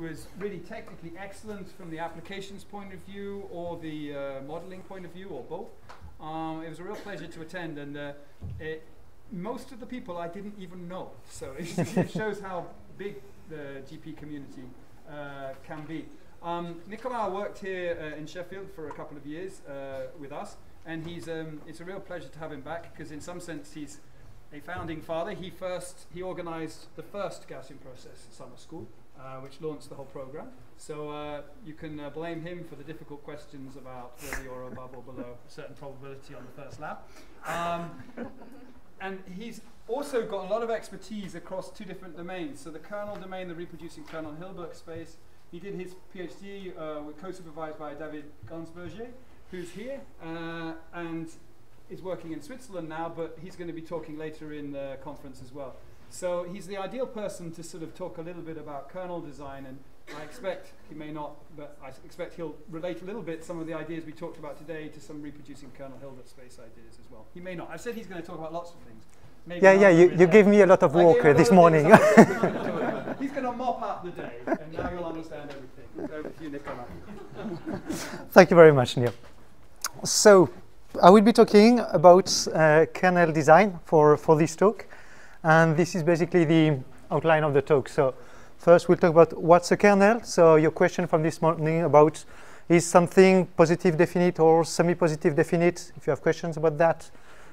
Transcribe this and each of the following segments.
was really technically excellent from the applications point of view or the uh, modeling point of view or both. Um, it was a real pleasure to attend and uh, it, most of the people I didn't even know. So it shows how big the GP community uh, can be. Um, worked here uh, in Sheffield for a couple of years uh, with us and he's, um, it's a real pleasure to have him back because in some sense he's a founding father. He first, he organized the first Gaussian process summer school uh, which launched the whole program. So uh, you can uh, blame him for the difficult questions about whether you're above or below a certain probability on the first lap. Um, and he's also got a lot of expertise across two different domains. So the kernel domain, the reproducing kernel Hilbert space. He did his PhD uh, co-supervised by David Ginsbourger, who's here uh, and is working in Switzerland now, but he's going to be talking later in the conference as well. So he's the ideal person to sort of talk a little bit about kernel design, and I expect he may not, but I expect he'll relate a little bit some of the ideas we talked about today to some reproducing kernel Hilbert space ideas as well. He may not. I've said he's going to talk about lots of things. Maybe yeah, yeah, you, you gave me a lot of work uh, this morning. he's going to mop up the day, and now you'll understand everything. Over to you, Nicola. Thank you very much, Neil. So, I will be talking about uh, kernel design for, for this talk. And this is basically the outline of the talk. So first we'll talk about what's a kernel. So your question from this morning about is something positive definite or semi-positive definite? If you have questions about that,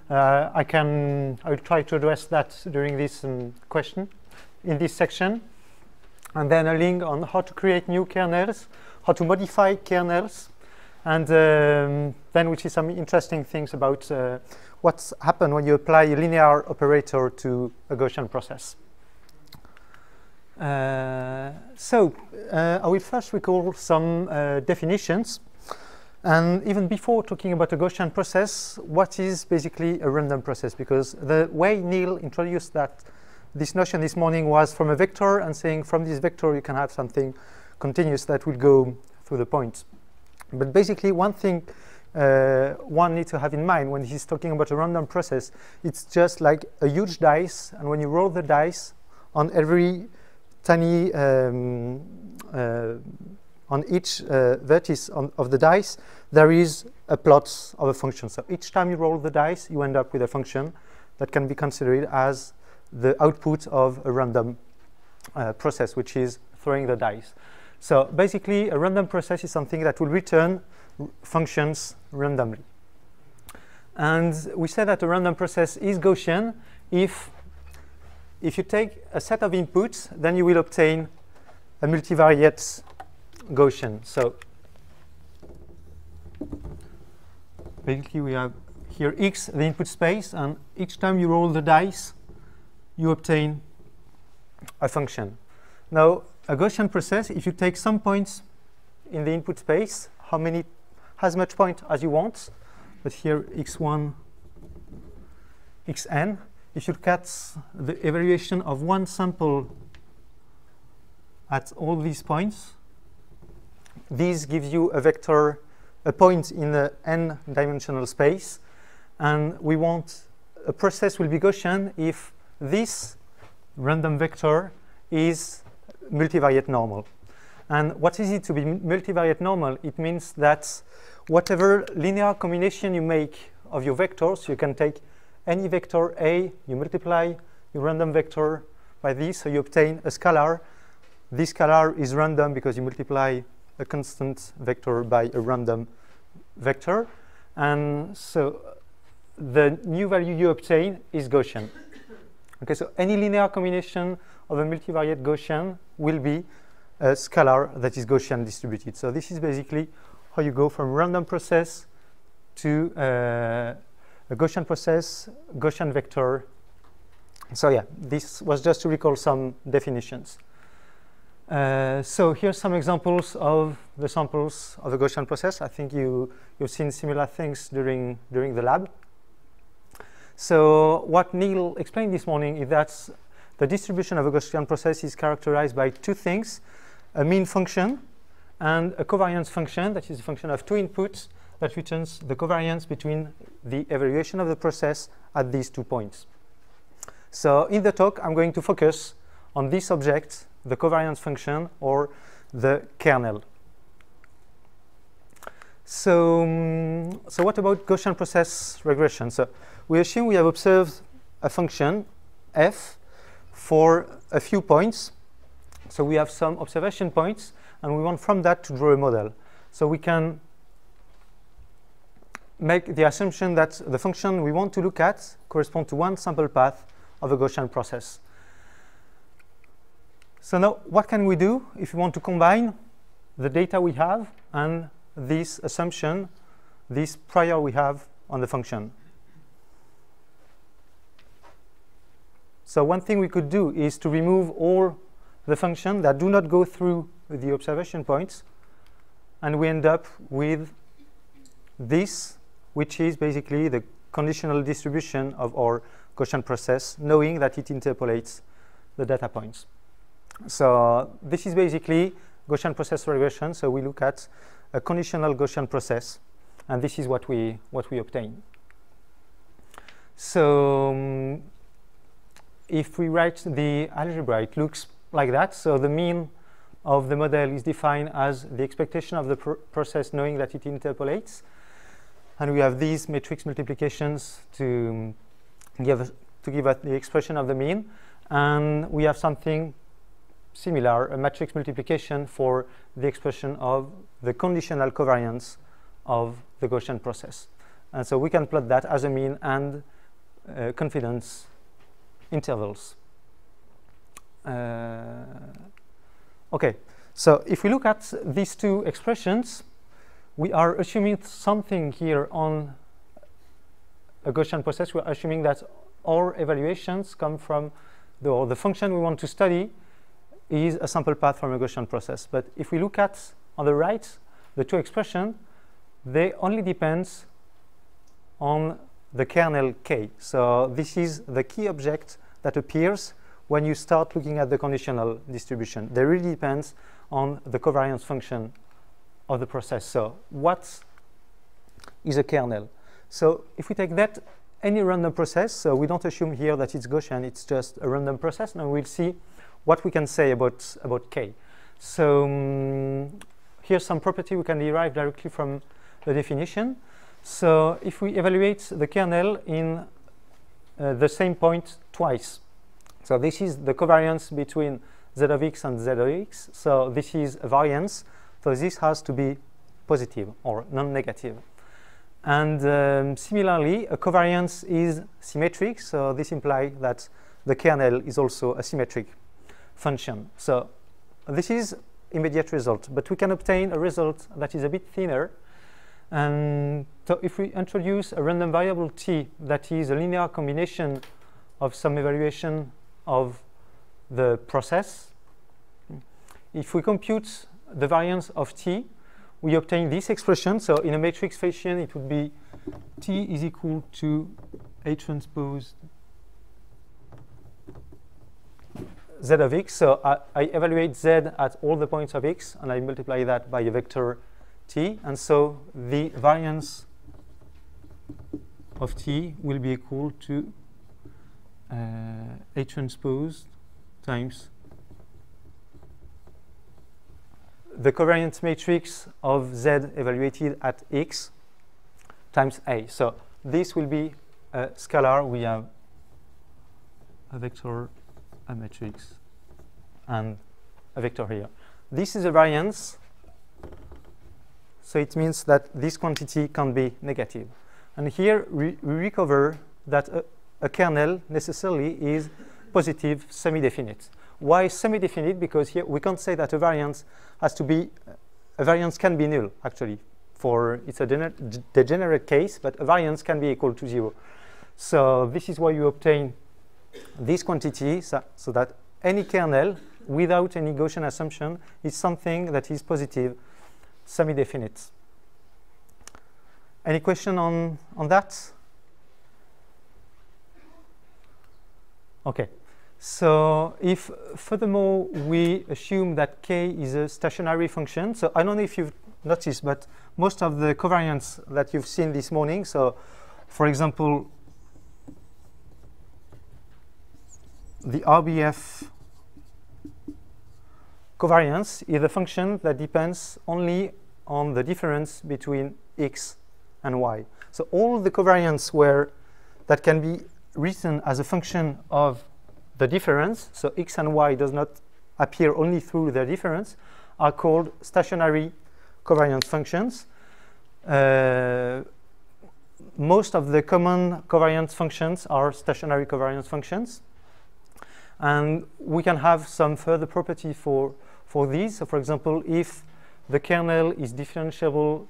uh, I can, I will try to address that during this um, question in this section. And then a link on how to create new kernels, how to modify kernels, and um, then we see some interesting things about uh, what's happened when you apply a linear operator to a Gaussian process. Uh, so uh, I will first recall some uh, definitions. And even before talking about a Gaussian process, what is basically a random process? Because the way Neil introduced that this notion this morning was from a vector and saying from this vector you can have something continuous that will go through the points. But basically one thing uh, one needs to have in mind when he's talking about a random process. It's just like a huge dice, and when you roll the dice on every tiny, um, uh, on each uh, vertex on, of the dice, there is a plot of a function. So each time you roll the dice, you end up with a function that can be considered as the output of a random uh, process, which is throwing the dice. So basically, a random process is something that will return functions randomly. And we say that a random process is Gaussian if, if you take a set of inputs, then you will obtain a multivariate Gaussian. So basically we have here x, the input space, and each time you roll the dice, you obtain a function. Now, a Gaussian process, if you take some points in the input space, how many as much point as you want, but here x1, xn. If you cut the evaluation of one sample at all these points, this gives you a vector, a point in the n-dimensional space, and we want a process will be Gaussian if this random vector is multivariate normal. And what is it to be multivariate normal? It means that whatever linear combination you make of your vectors, you can take any vector A, you multiply your random vector by this, so you obtain a scalar. This scalar is random because you multiply a constant vector by a random vector. And so the new value you obtain is Gaussian. Okay, so any linear combination of a multivariate Gaussian will be a scalar that is Gaussian distributed. So this is basically how you go from random process to uh, a Gaussian process, Gaussian vector. So yeah, this was just to recall some definitions. Uh, so here's some examples of the samples of a Gaussian process. I think you, you've seen similar things during, during the lab. So what Neil explained this morning is that the distribution of a Gaussian process is characterized by two things a mean function and a covariance function that is a function of two inputs that returns the covariance between the evaluation of the process at these two points. So in the talk, I'm going to focus on this object, the covariance function, or the kernel. So, um, so what about Gaussian process regression? So we assume we have observed a function f for a few points. So we have some observation points, and we want from that to draw a model. So we can make the assumption that the function we want to look at corresponds to one sample path of a Gaussian process. So now what can we do if we want to combine the data we have and this assumption, this prior we have on the function? So one thing we could do is to remove all the functions that do not go through the observation points and we end up with this which is basically the conditional distribution of our Gaussian process, knowing that it interpolates the data points. So this is basically Gaussian process regression. So we look at a conditional Gaussian process, and this is what we what we obtain. So um, if we write the algebra, it looks like that. So the mean of the model is defined as the expectation of the pr process knowing that it interpolates. And we have these matrix multiplications to give to give us the expression of the mean. And we have something similar a matrix multiplication for the expression of the conditional covariance of the Gaussian process. And so we can plot that as a mean and uh, confidence intervals Uh, okay so if we look at these two expressions we are assuming something here on a Gaussian process. We're assuming that our evaluations come from the, or the function we want to study is a sample path from a Gaussian process. But if we look at on the right, the two expressions, they only depend on the kernel k. So this is the key object that appears when you start looking at the conditional distribution. They really depends on the covariance function of the process. So what is a kernel? So if we take that any random process, so we don't assume here that it's Gaussian, it's just a random process, and we'll see what we can say about, about K. So um, here's some property we can derive directly from the definition. So if we evaluate the kernel in uh, the same point twice, so this is the covariance between z of x and z of x. So this is a variance so this has to be positive or non-negative. And um, similarly, a covariance is symmetric, so this implies that the kernel is also a symmetric function. So this is immediate result, but we can obtain a result that is a bit thinner. And so if we introduce a random variable t that is a linear combination of some evaluation of the process, if we compute the variance of t, we obtain this expression. So in a matrix fashion, it would be t is equal to A transpose z of x. So I, I, evaluate z at all the points of x, and I multiply that by a vector t. And so the variance of t will be equal to uh, A transpose times the covariance matrix of Z evaluated at X times A. So this will be a scalar. We have a vector, a matrix, and a vector here. This is a variance. So it means that this quantity can be negative. And here we, we recover that a, a kernel necessarily is positive semi-definite. Why semi-definite? Because here we can't say that a variance has to be, a variance can be null, actually. For it's a degenerate case, but a variance can be equal to zero. So this is why you obtain this quantity, so, so that any kernel without any Gaussian assumption is something that is positive, semi-definite. Any question on, on that? Okay. So if furthermore we assume that k is a stationary function, so I don't know if you've noticed, but most of the covariance that you've seen this morning, so for example, the RBF covariance is a function that depends only on the difference between x and y. So all the covariance where that can be written as a function of the difference, so x and y does not appear only through their difference, are called stationary covariance functions. Uh, most of the common covariance functions are stationary covariance functions. And we can have some further property for, for these. So for example, if the kernel is differentiable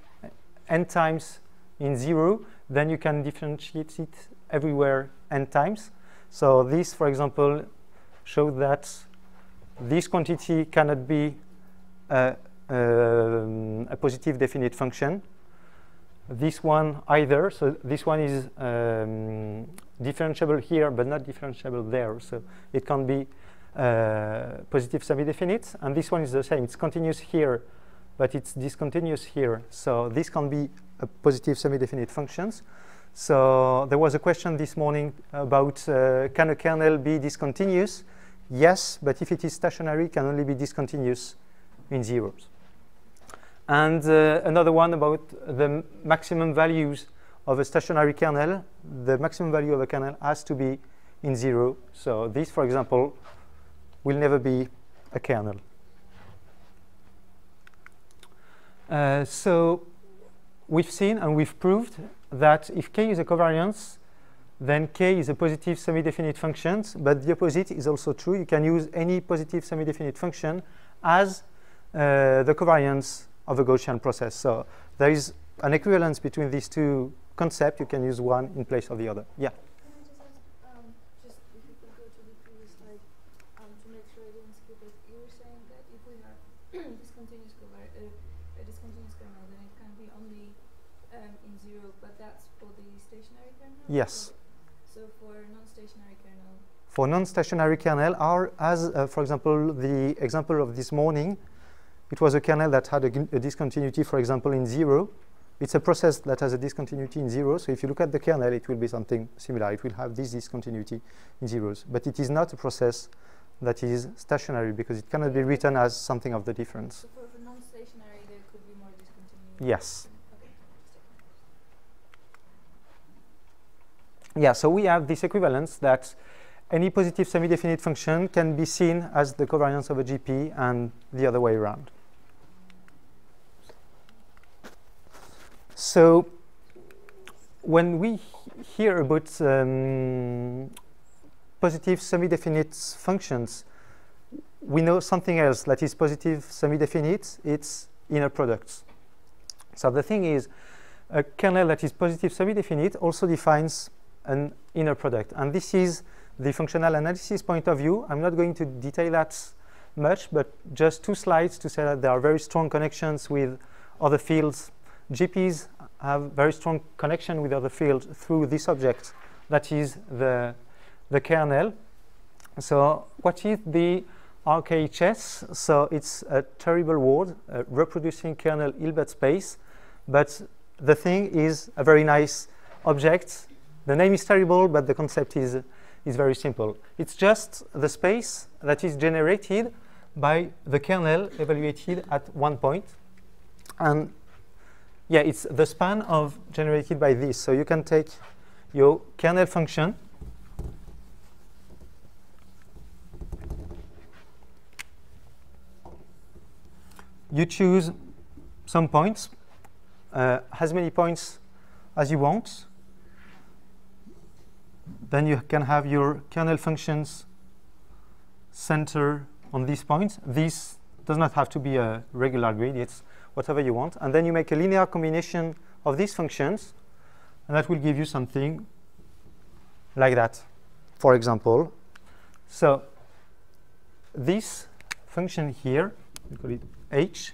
n times in 0, then you can differentiate it everywhere n times. So this, for example, shows that this quantity cannot be a, um, a positive definite function. This one either, so this one is um, differentiable here, but not differentiable there. So it can be uh, positive semi-definite, and this one is the same. It's continuous here, but it's discontinuous here. So this can be a positive semi-definite functions. So there was a question this morning about uh, can a kernel be discontinuous? Yes, but if it is stationary, it can only be discontinuous in zeros. And uh, another one about the maximum values of a stationary kernel. The maximum value of a kernel has to be in zero. So this, for example, will never be a kernel. Uh, so we've seen and we've proved that if k is a covariance, then k is a positive semi-definite function, but the opposite is also true. You can use any positive semi-definite function as uh, the covariance of a Gaussian process. So there is an equivalence between these two concepts. You can use one in place of the other. Yeah. Yes. So for non-stationary kernel? For non-stationary kernel, are as uh, for example the example of this morning, it was a kernel that had a, a, discontinuity, for example, in zero. It's a process that has a discontinuity in zero. So if you look at the kernel, it will be something similar. It will have this discontinuity in zeros, but it is not a process that is stationary because it cannot be written as something of the difference. So for non-stationary, there could be more discontinuity. Yes. Yeah, so we have this equivalence that any positive semi-definite function can be seen as the covariance of a GP and the other way around. So when we hear about um, positive semi-definite functions, we know something else that is positive semi-definite, it's inner products. So the thing is, a kernel that is positive semi-definite also defines an inner product. And this is the functional analysis point of view. I'm not going to detail that much, but just two slides to say that there are very strong connections with other fields. GPs have very strong connection with other fields through this object that is the, the kernel. So what is the RKHS? So it's a terrible word, reproducing kernel Hilbert space, but the thing is a very nice object the name is terrible, but the concept is, is very simple. It's just the space that is generated by the kernel evaluated at one point. And yeah, it's the span of generated by this. So you can take your kernel function you choose some points, uh, as many points as you want, then you can have your kernel functions center on these points. This does not have to be a regular grid, it's whatever you want. And then you make a linear combination of these functions, and that will give you something like that, for example. So this function here, we call it h,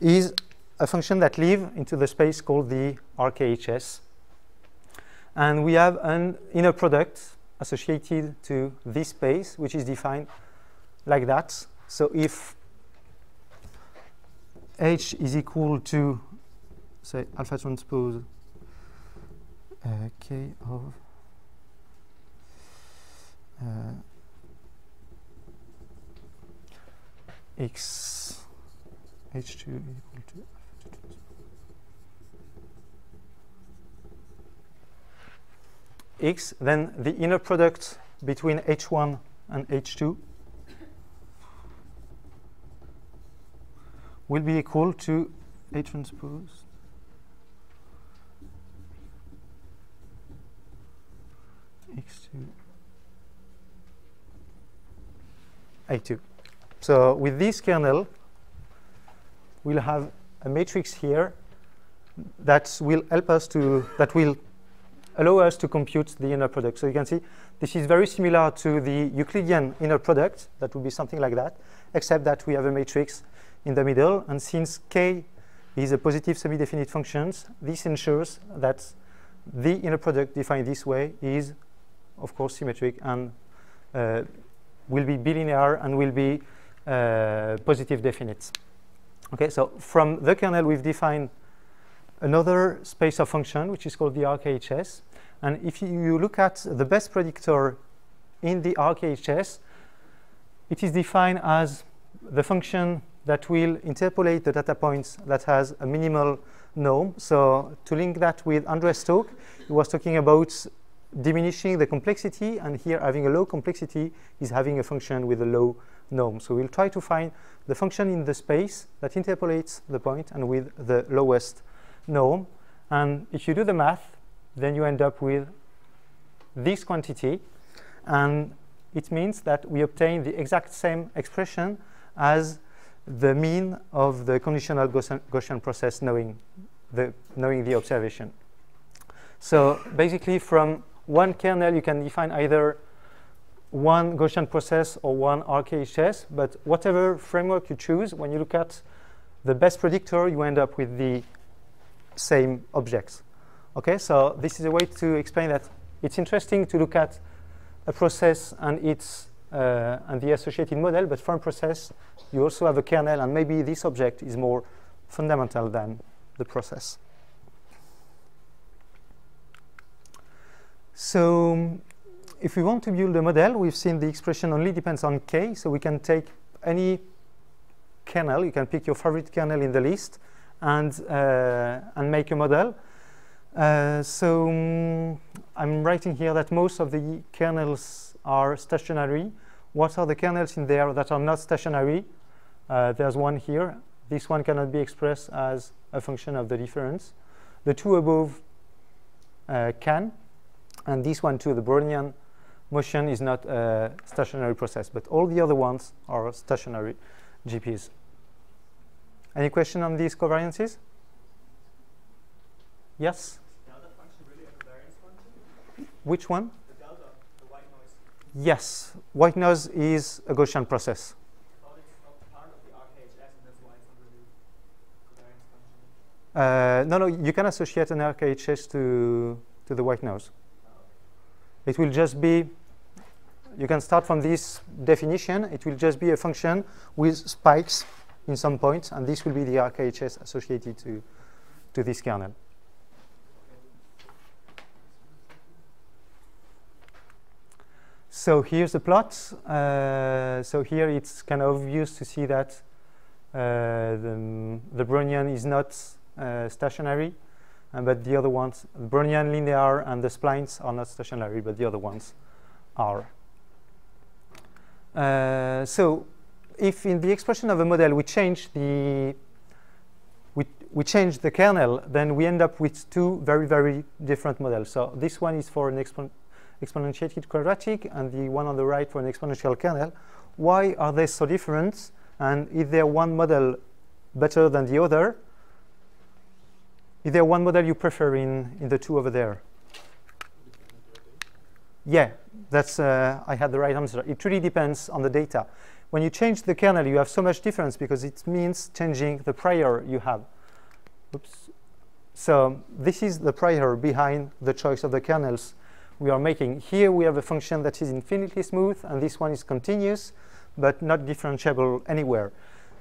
is a function that live into the space called the RKHS. And we have an inner product associated to this space, which is defined like that. So if H is equal to, say, alpha transpose uh, K of uh, x h2 equal to x, then the inner product between h1 and h2 will be equal to A transpose x2 A2. So with this kernel, we'll have a matrix here that will help us to, that will allow us to compute the inner product. So you can see this is very similar to the Euclidean inner product. That would be something like that, except that we have a matrix in the middle. And since k is a positive semi-definite function, this ensures that the inner product defined this way is, of course, symmetric and uh, will be bilinear and will be uh, positive definite. Okay, so from the kernel, we've defined another space of function, which is called the RKHS. And if you look at the best predictor in the RKHS, it is defined as the function that will interpolate the data points that has a minimal norm. So to link that with Andres' talk, he was talking about diminishing the complexity, and here having a low complexity is having a function with a low norm. So we'll try to find the function in the space that interpolates the point and with the lowest norm. And if you do the math, then you end up with this quantity. And it means that we obtain the exact same expression as the mean of the conditional Gaussian, process knowing the, knowing the observation. So basically from one kernel, you can define either one Gaussian process or one RKHS, but whatever framework you choose, when you look at the best predictor, you end up with the same objects. Okay, so this is a way to explain that it's interesting to look at a process and its uh, and the associated model, but from process, you also have a kernel, and maybe this object is more fundamental than the process. So if we want to build a model, we've seen the expression only depends on k, so we can take any kernel, you can pick your favorite kernel in the list, and, uh, and make a model. Uh, so um, I'm writing here that most of the kernels are stationary. What are the kernels in there that are not stationary? Uh, there's one here. This one cannot be expressed as a function of the difference. The two above uh, can, and this one too, the Brownian motion is not a stationary process, but all the other ones are stationary GPs. Any question on these covariances? Yes? Which one? The delta, the white noise. Yes, white noise is a Gaussian process. really. Uh, no, no, you can associate an RKHS to, to the white noise. It will just be, you can start from this definition, it will just be a function with spikes in some points, and this will be the RKHS associated to, to this kernel. So here's the plot. Uh, so here it's kind of obvious to see that uh, the, the Brownian is not uh, stationary, uh, but the other ones, Brownian linear and the splines are not stationary, but the other ones are. So if in the expression of a model we change the we, we change the kernel, then we end up with two very, very different models. So this one is for an expon exponentiated quadratic, and the one on the right for an exponential kernel. Why are they so different? And is there one model better than the other? Is there one model you prefer in, in the two over there? Yeah, that's, uh, I had the right answer. It really depends on the data. When you change the kernel, you have so much difference because it means changing the prior you have. Oops. So this is the prior behind the choice of the kernels we are making. Here we have a function that is infinitely smooth, and this one is continuous, but not differentiable anywhere.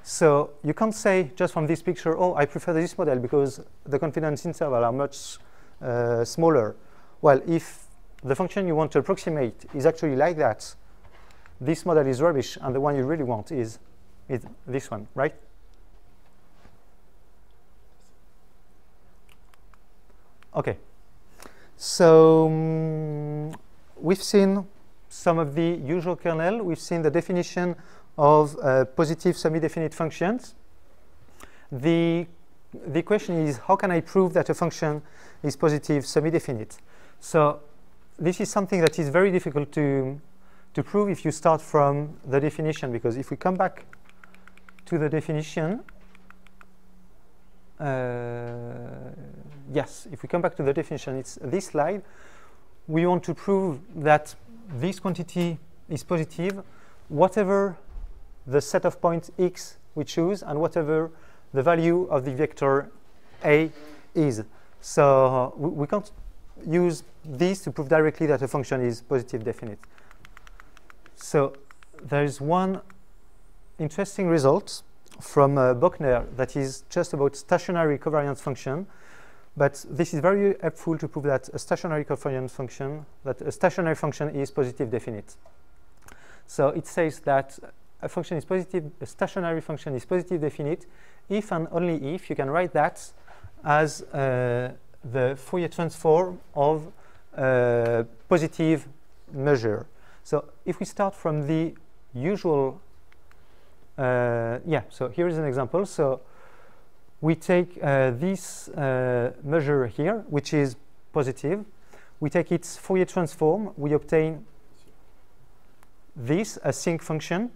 So you can't say just from this picture, oh, I prefer this model because the confidence interval are much uh, smaller. Well, if the function you want to approximate is actually like that, this model is rubbish, and the one you really want is is this one, right? Okay. So mm, we've seen some of the usual kernel. We've seen the definition of uh, positive semi-definite functions. The, the question is, how can I prove that a function is positive semi-definite? So this is something that is very difficult to, to prove if you start from the definition, because if we come back to the definition, uh, yes, if we come back to the definition, it's this slide. We want to prove that this quantity is positive, whatever the set of points x we choose, and whatever the value of the vector a is. So we, we can't use this to prove directly that a function is positive definite. So there is one interesting result from uh, Bochner that is just about stationary covariance function. But this is very helpful to prove that a stationary covariance function, that a stationary function is positive definite. So it says that a function is positive, a stationary function is positive definite if and only if you can write that as uh, the Fourier transform of a positive measure. So if we start from the usual uh, yeah, so here is an example. So we take uh, this uh, measure here, which is positive. We take its Fourier transform. We obtain this, a sinc function.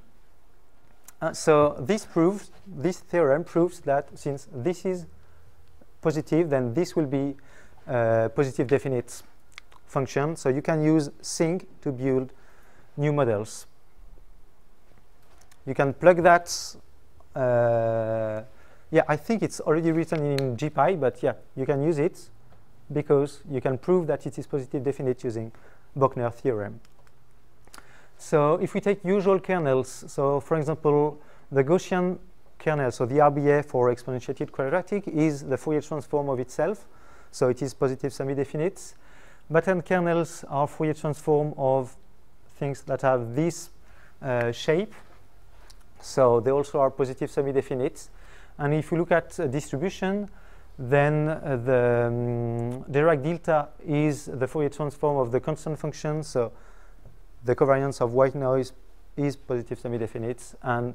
Uh, so this proves, this theorem proves that since this is positive, then this will be a positive definite function. So you can use sinc to build new models you can plug that. Yeah, I think it's already written in GPy, but yeah, you can use it because you can prove that it is positive definite using Bochner theorem. So if we take usual kernels, so for example, the Gaussian kernel, so the RBF for exponentiated quadratic is the Fourier transform of itself. So it is positive semi-definite. Matérn kernels are Fourier transform of things that have this uh, shape. So they also are positive semi-definite. And if you look at uh, distribution, then uh, the um, Dirac delta is the Fourier transform of the constant function. So the covariance of white noise is positive semi-definite. And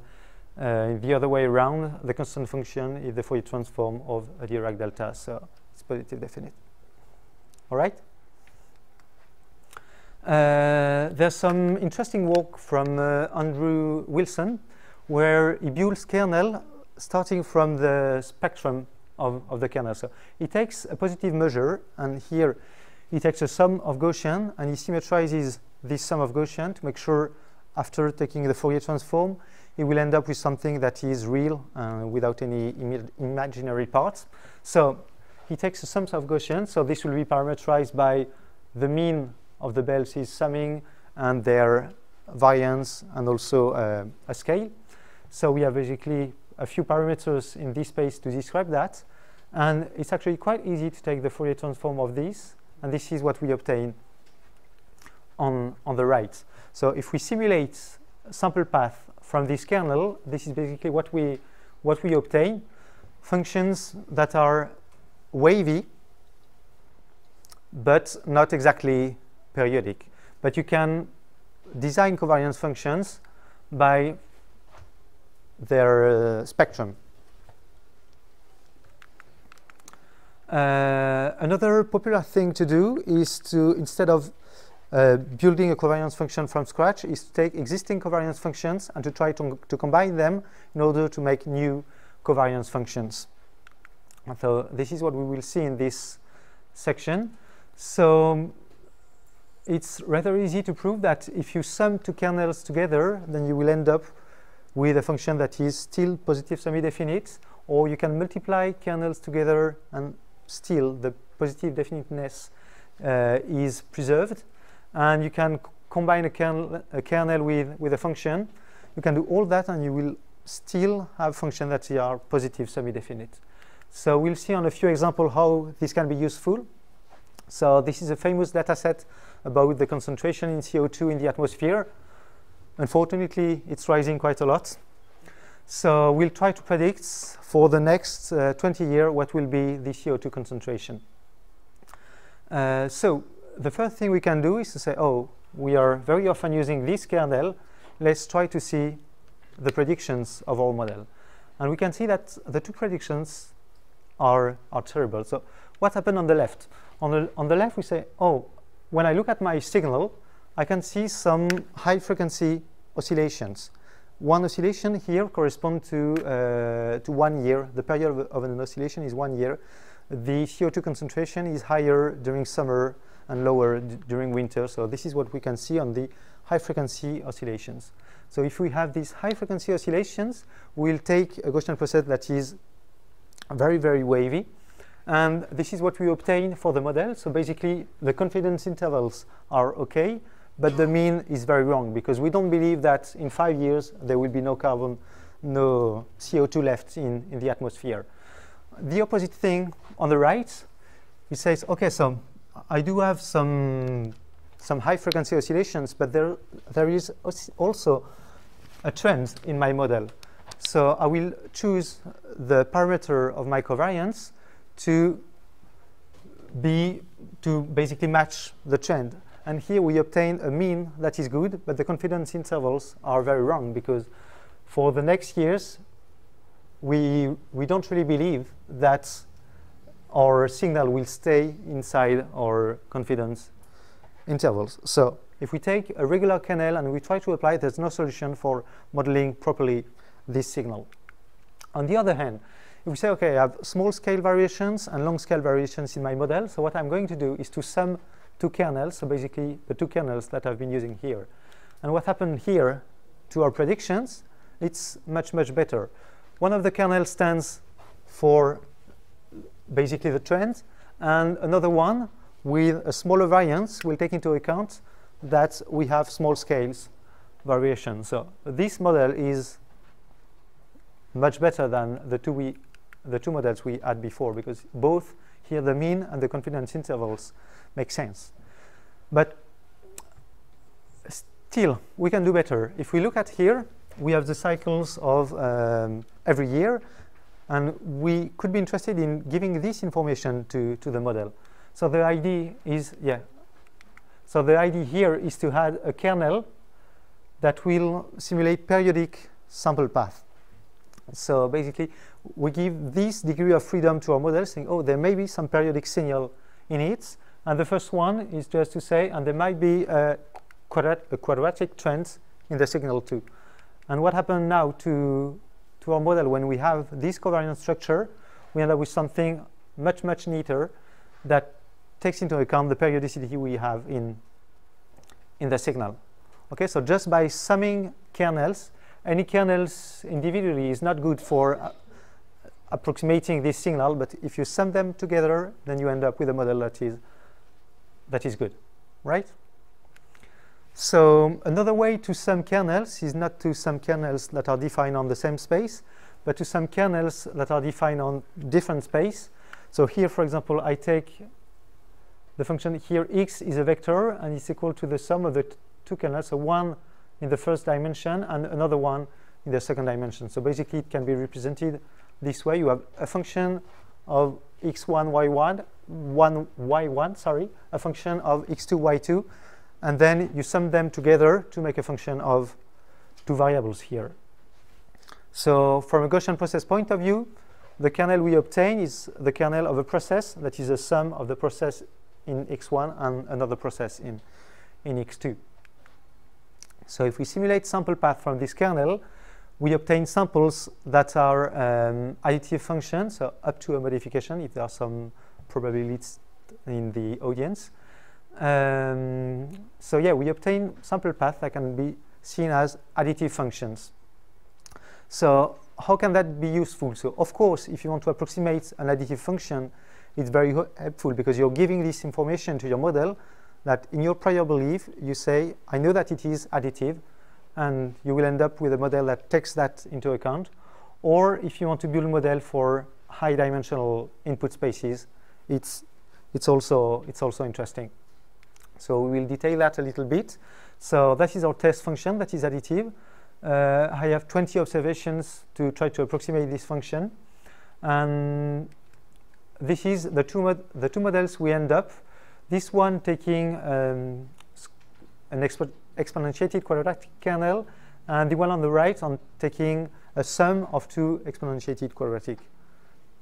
uh, the other way around, the constant function is the Fourier transform of a Dirac delta. So it's positive definite. All right? Uh, there's some interesting work from uh, Andrew Wilson where he builds kernel starting from the spectrum of, of the kernel. So he takes a positive measure, and here he takes a sum of Gaussian, and he symmetrizes this sum of Gaussian to make sure after taking the Fourier transform, he will end up with something that is real uh, without any Im imaginary parts. So he takes a sum of Gaussian, so this will be parameterized by the mean of the bells he's summing and their variance and also uh, a scale. So we have basically a few parameters in this space to describe that. And it's actually quite easy to take the Fourier transform of this. And this is what we obtain on, on the right. So if we simulate sample path from this kernel, this is basically what we, what we obtain. Functions that are wavy, but not exactly periodic. But you can design covariance functions by their uh, spectrum. Uh, another popular thing to do is to, instead of uh, building a covariance function from scratch, is to take existing covariance functions and to try to, to combine them in order to make new covariance functions. So this is what we will see in this section. So it's rather easy to prove that if you sum two kernels together, then you will end up with a function that is still positive semi-definite, or you can multiply kernels together and still the positive definiteness uh, is preserved. And you can combine a kernel, a kernel with, with a function. You can do all that and you will still have functions that are positive semi-definite. So we'll see on a few examples how this can be useful. So this is a famous data set about the concentration in CO2 in the atmosphere. Unfortunately, it's rising quite a lot. So we'll try to predict for the next uh, 20 years what will be the CO2 concentration. Uh, so the first thing we can do is to say, oh, we are very often using this kernel. Let's try to see the predictions of our model. And we can see that the two predictions are, are terrible. So what happened on the left? On the, on the left, we say, oh, when I look at my signal, I can see some high frequency oscillations. One oscillation here corresponds to, uh, to one year. The period of, of an oscillation is one year. The CO2 concentration is higher during summer and lower during winter. So this is what we can see on the high frequency oscillations. So if we have these high frequency oscillations, we'll take a Gaussian process that is very, very wavy. And this is what we obtain for the model. So basically, the confidence intervals are OK, but the mean is very wrong because we don't believe that in five years there will be no carbon, no CO2 left in, in the atmosphere. The opposite thing on the right, it says, OK, so I do have some, some high frequency oscillations, but there, there is also a trend in my model. So I will choose the parameter of my covariance to be to basically match the trend. And here we obtain a mean that is good, but the confidence intervals are very wrong because for the next years, we, we don't really believe that our signal will stay inside our confidence intervals. So if we take a regular kernel and we try to apply it, there's no solution for modeling properly this signal. On the other hand, if we say, okay, I have small scale variations and long scale variations in my model, so what I'm going to do is to sum two kernels, so basically the two kernels that I've been using here. And what happened here to our predictions, it's much, much better. One of the kernels stands for basically the trend, and another one with a smaller variance will take into account that we have small scales variation. So this model is much better than the two, we, the two models we had before because both here the mean and the confidence intervals make sense. But still, we can do better. If we look at here, we have the cycles of um, every year, and we could be interested in giving this information to, to the model. So the idea is, yeah, so the idea here is to add a kernel that will simulate periodic sample path. So basically, we give this degree of freedom to our model, saying, oh, there may be some periodic signal in it. And the first one is just to say, and there might be a, quadrat a quadratic trend in the signal too. And what happened now to, to our model when we have this covariance structure, we end up with something much, much neater that takes into account the periodicity we have in, in the signal. Okay, so just by summing kernels, any kernels individually is not good for uh, approximating this signal, but if you sum them together, then you end up with a model that is, that is good, right? So another way to sum kernels is not to sum kernels that are defined on the same space, but to sum kernels that are defined on different space. So here, for example, I take the function here x is a vector and it's equal to the sum of the two kernels, so one in the first dimension and another one in the second dimension. So basically it can be represented this way. You have a function of x1, y1, 1, y1, sorry, a function of x2, y2, and then you sum them together to make a function of two variables here. So from a Gaussian process point of view, the kernel we obtain is the kernel of a process that is a sum of the process in x1 and another process in, in x2. So if we simulate sample path from this kernel, we obtain samples that are um, additive functions, so up to a modification if there are some probabilities in the audience. Um, so yeah, we obtain sample paths that can be seen as additive functions. So how can that be useful? So of course, if you want to approximate an additive function, it's very helpful because you're giving this information to your model that in your prior belief, you say, I know that it is additive, and you will end up with a model that takes that into account. Or if you want to build a model for high dimensional input spaces, it's, it's, also, it's also interesting. So we will detail that a little bit. So that is our test function that is additive. uh, I have 20 observations to try to approximate this function. And this is the two, the two models we end up. This one taking um, an expo exponentiated quadratic kernel, and the one on the right on taking a sum of two exponentiated quadratic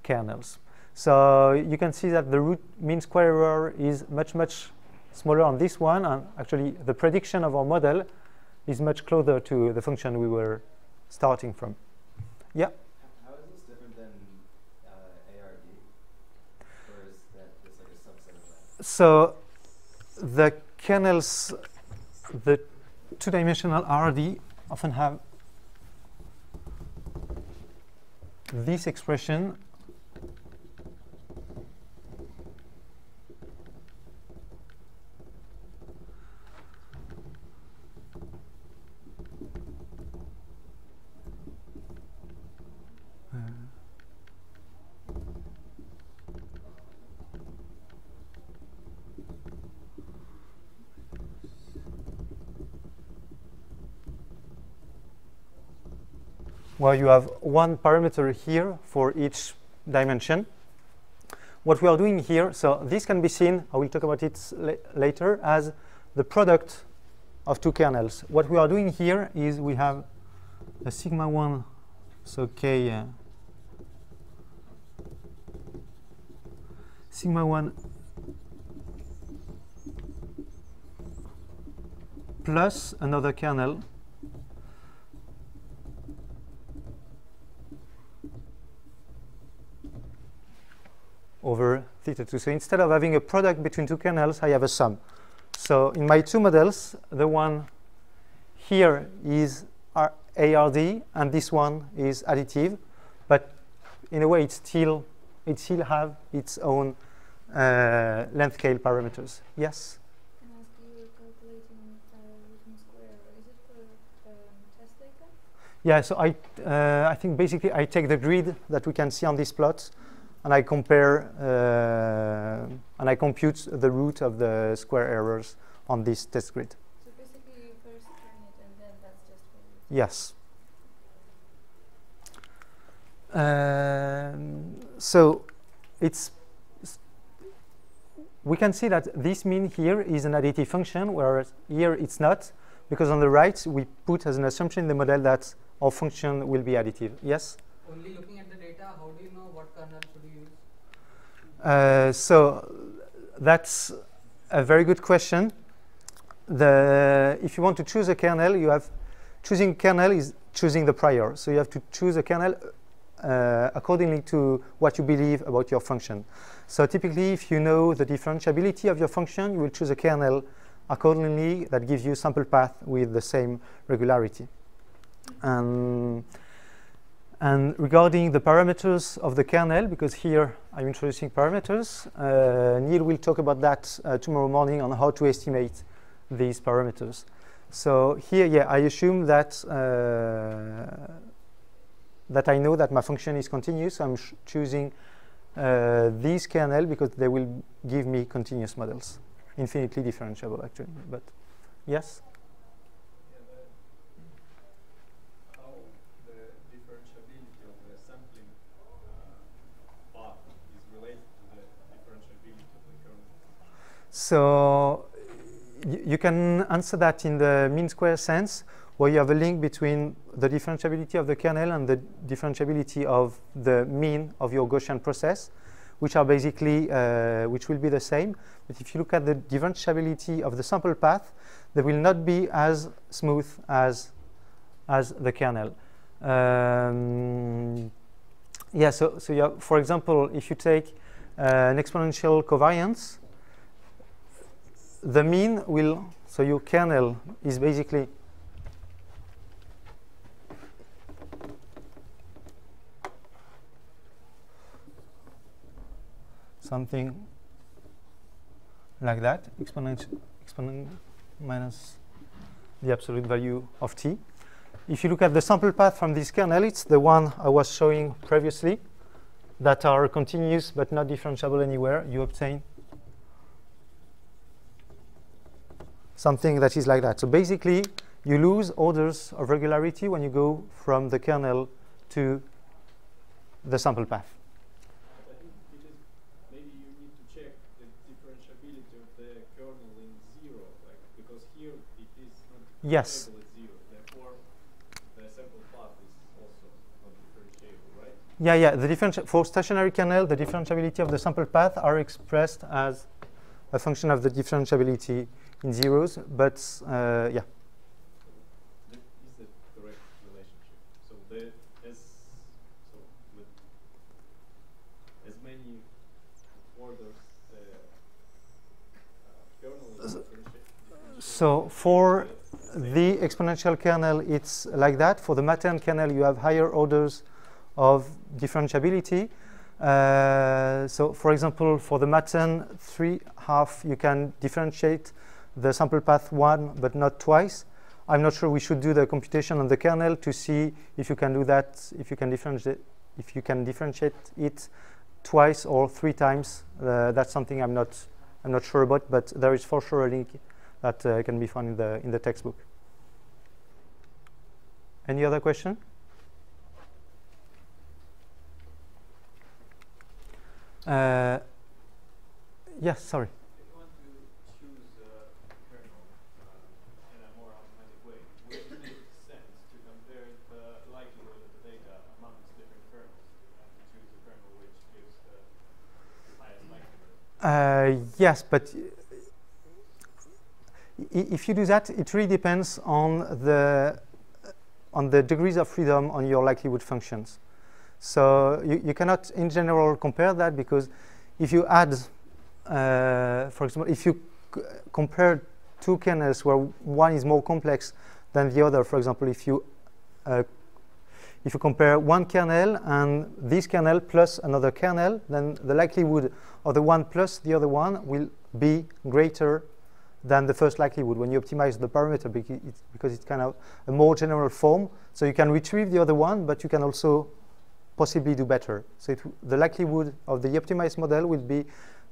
kernels. So you can see that the root mean square error is much, much smaller on this one, and actually the prediction of our model is much closer to the function we were starting from. Yeah. How is this different than uh, ARD? Or is that just like a subset of that? So the kernels, the two-dimensional ARD often have this expression where you have one parameter here for each dimension. What we are doing here, so this can be seen, I will talk about it la- later, as the product of two kernels. What we are doing here is we have a sigma 1, so k, uh, sigma 1 plus another kernel over theta 2. So instead of having a product between two kernels, I have a sum. So in my two models, the one here is ARD, and this one is additive. But in a way, it still it still have its own uh, length scale parameters. Yes. Yeah, so I, uh, I think basically I take the grid that we can see on this plot and I compare uh, and I compute the root of the square errors on this test grid. So basically, you first turn it, and then that's just. Yes. Um, so it's we can see that this mean here is an additive function, whereas here it's not, because on the right we put as an assumption in the model that our function will be additive. Yes. Only looking at the data, how do you know what kernel should you use? Uh, so that's a very good question. The, if you want to choose a kernel, you have choosing kernel is choosing the prior. So you have to choose a kernel uh, accordingly to what you believe about your function. So typically, if you know the differentiability of your function, you will choose a kernel accordingly that gives you sample path with the same regularity. And regarding the parameters of the kernel, because here I'm introducing parameters, uh, Neil will talk about that uh, tomorrow morning on how to estimate these parameters. So here, yeah, I assume that uh, that I know that my function is continuous. I'm choosing uh, these kernel because they will give me continuous models, infinitely differentiable actually. But yes. Yeah, the, how the differentiability of the sampling uh, path is related to the differentiability of the kernel. So you can answer that in the mean square sense, where you have a link between the differentiability of the kernel and the differentiability of the mean of your Gaussian process, which are basically uh, which will be the same. But if you look at the differentiability of the sample path, they will not be as smooth as as the kernel. Um, yeah. So so you have, for example, if you take uh, an exponential covariance, the mean will, so your kernel is basically something like that, exponent, exponent minus the absolute value of t. If you look at the sample path from this kernel, it's the one I was showing previously that are continuous but not differentiable anywhere. You obtain something that is like that. So basically, you lose orders of regularity when you go from the kernel to the sample path. Yes. Yeah, yeah. The differenti- for stationary kernel, the differentiability of the sample path are expressed as a function of the differentiability in zeros. But uh, yeah. So for the exponential kernel, it's like that. For the Matérn kernel, you have higher orders of differentiability. Uh, so for example, for the Matérn 3 half, you can differentiate the sample path one, but not twice. I'm not sure we should do the computation on the kernel to see if you can do that, if you can differentiate, if you can differentiate it twice or three times. Uh, that's something I'm not, I'm not sure about, but there is for sure a link that uh, can be found in the in the textbook. Any other question? Uh, yes, sorry. If you want to choose a kernel uh, in a more automatic way, would it make sense to compare the likelihood of the data amongst different kernels and choose a kernel which gives the highest likelihood? Uh, yes, but if you do that, it really depends on the on the degrees of freedom on your likelihood functions. So you, you cannot, in general, compare that because if you add, uh, for example, if you compare two kernels where one is more complex than the other, for example, if you uh, if you compare one kernel and this kernel plus another kernel, then the likelihood of the one plus the other one will be greater than the first likelihood when you optimize the parameter because it's kind of a more general form. So you can retrieve the other one, but you can also possibly do better. So it, the likelihood of the optimized model will be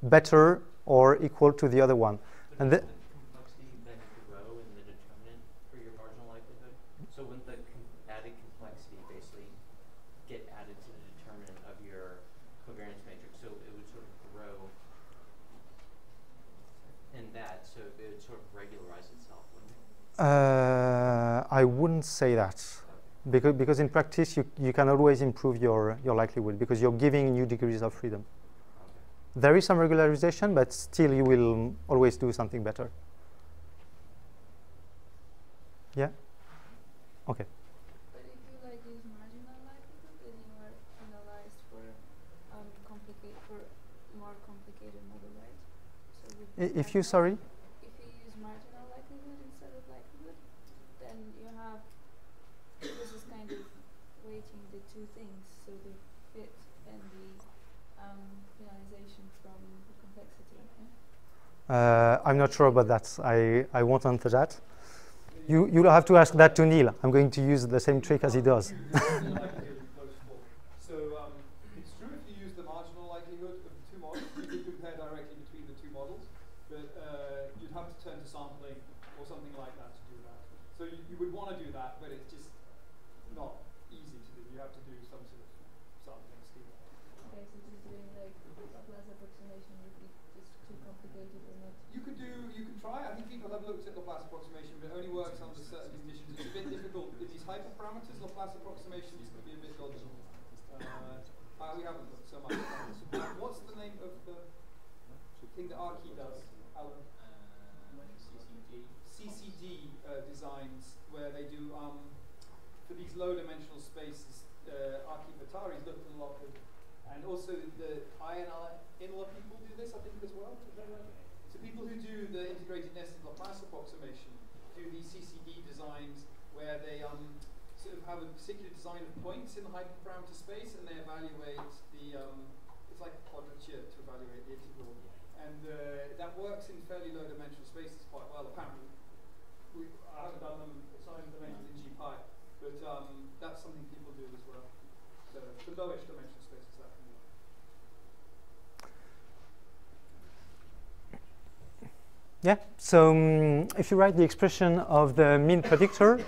better or equal to the other one. And the, But doesn't the complexity then grow in the determinant for your marginal likelihood? So wouldn't the com- added complexity basically get added to the determinant of your covariance matrix? So it would sort of grow in that, so it would sort of regularize itself, wouldn't it? Uh, I wouldn't say that. Because, because in practice, you, you can always improve your, your likelihood because you're giving new degrees of freedom. There is some regularization, but still you will always do something better. Yeah? Okay. But if you like use marginal likelihood, then you are penalized for um complicate for more complicated model, right? So with I- If you, marginal- sorry? If you use marginal likelihood instead of likelihood, then you have this is kind of weighting the two things, so the fit and the um, penalization from the complexity. Yeah? Uh, I'm not sure about that. I, I won't answer that. You, you'll have to ask that to Neil. I'm going to use the same trick as he does. likelihood goes for. So um, it's true if you use the marginal likelihood of the two models, you could compare directly between the two models, but uh, you'd have to turn to sampling or something like that to do that. So you, you would want to do that, but it's just not easy to do. You have to do some sort of sampling scheme. Okay, so just doing like Laplace approximation would be just too complicated or not. You could do, you can try. I think people have looked at Laplace approximation, but it only works under certain conditions. It's a bit difficult in these hyperparameters. Laplace approximations can be a bit dodgy. Uh, uh, we haven't looked so much. at that. So, uh, what's the name of the thing that Archie does? Alan? CCG. CCD uh, designs where they do um, for these low-dimensional spaces. Uh, Vehtari's looked at a lot of, and also the INR INLA people do this, I think, as well. So people who do the integrated nested Laplace approximation do these CCD designs where they um, sort of have a particular design of points in the hyperparameter space, and they evaluate the um, it's like quadrature to evaluate the integral, and uh, that works in fairly low dimensional spaces quite well. Apparently, we, I haven't done them assigned dimensions in GPy, but um, that's something people do as well. So that. Yeah, so um, if you write the expression of the mean predictor,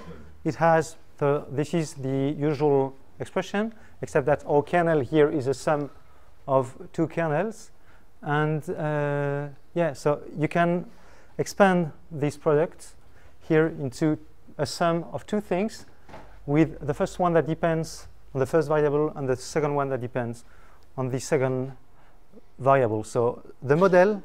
it has the, this is the usual expression, except that our kernel here is a sum of two kernels. And uh, yeah, so you can expand this product here into a sum of two things with the first one that depends on the first variable and the second one that depends on the second variable. So the model,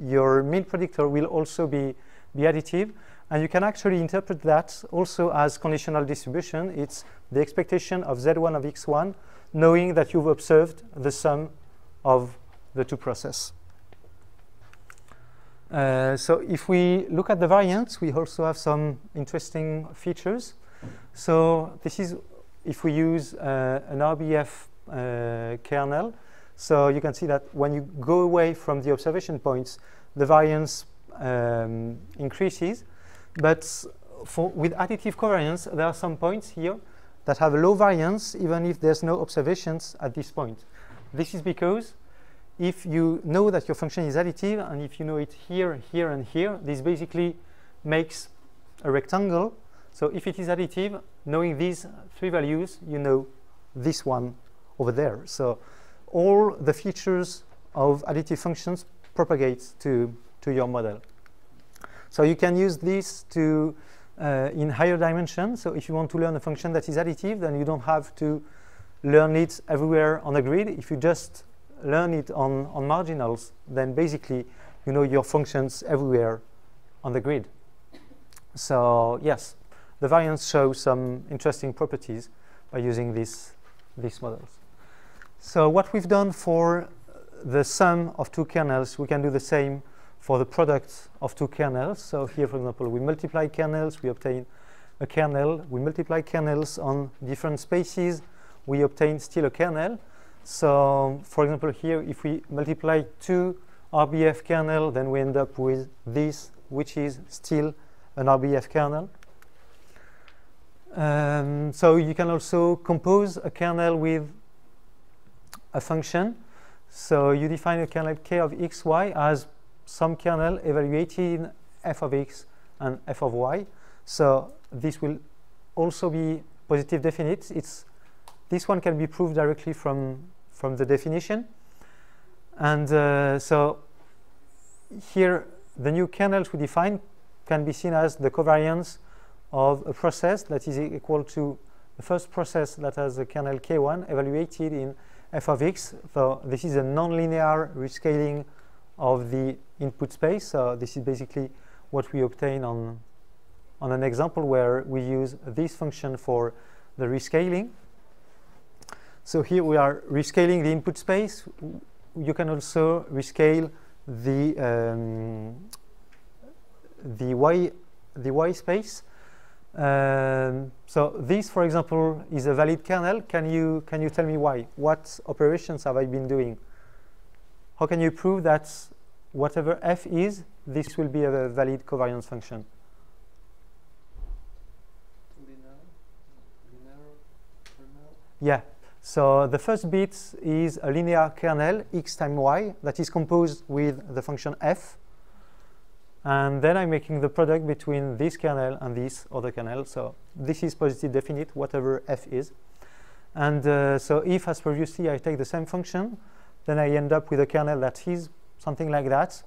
your mean predictor will also be, be additive. And you can actually interpret that also as conditional distribution. It's the expectation of z1 of x1, knowing that you've observed the sum of the two process. Uh, so if we look at the variance, we also have some interesting features. So this is if we use uh, an RBF uh, kernel. So you can see that when you go away from the observation points, the variance um, increases. But for, with additive covariance, there are some points here that have a low variance even if there's no observations at this point. This is because if you know that your function is additive and if you know it here, here, and here, this basically makes a rectangle. So if it is additive, knowing these three values, you know this one over there. So all the features of additive functions propagate to, to your model. So you can use this to uh, in higher dimension. So if you want to learn a function that is additive, then you don't have to learn it everywhere on the grid. If you just learn it on, on marginals, then basically you know your functions everywhere on the grid. So yes, the variance shows some interesting properties by using these, these models. So what we've done for the sum of two kernels, we can do the same for the product of two kernels. So here, for example, we multiply kernels, we obtain a kernel. We multiply kernels on different spaces, we obtain still a kernel. So for example, here, if we multiply two RBF kernel, then we end up with this, which is still an RBF kernel. Um, so you can also compose a kernel with a function. So you define a kernel k of x, y as some kernel evaluated in f of x and f of y. So this will also be positive definite. It's this one can be proved directly from from the definition. And uh, so here the new kernels we define can be seen as the covariance of a process that is equal to the first process that has a kernel k1 evaluated in f of x. So this is a nonlinear rescaling of the input space. So this is basically what we obtain on, on an example where we use this function for the rescaling. So here we are rescaling the input space. You can also rescale the um, the y the y space. Um, so this, for example, is a valid kernel. Can you can you tell me why? What operations have I been doing? How can you prove that whatever f is, this will be a valid covariance function? Yeah. So the first bit is a linear kernel x times y that is composed with the function f. And then I'm making the product between this kernel and this other kernel. So this is positive definite, whatever f is. And uh, so if, as previously, I take the same function, then I end up with a kernel that is something like that,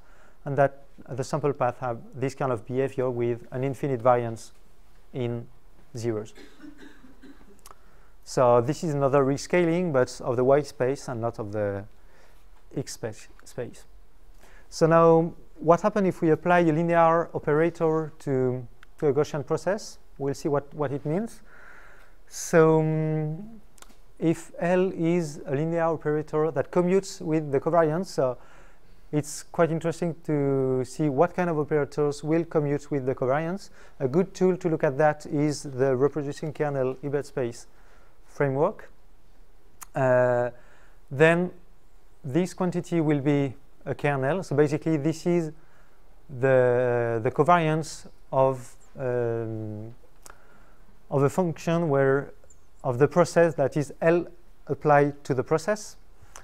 and that the sample path have this kind of behavior with an infinite variance in zeros. So this is another rescaling, but of the y space and not of the x space. So now, what happens if we apply a linear operator to, to a Gaussian process? We'll see what, what it means. So um, if L is a linear operator that commutes with the covariance, so it's quite interesting to see what kind of operators will commute with the covariance. A good tool to look at that is the reproducing kernel Hilbert space framework. Uh, then this quantity will be a kernel. So basically, this is the the covariance of um, of a function where of the process that is L applied to the process.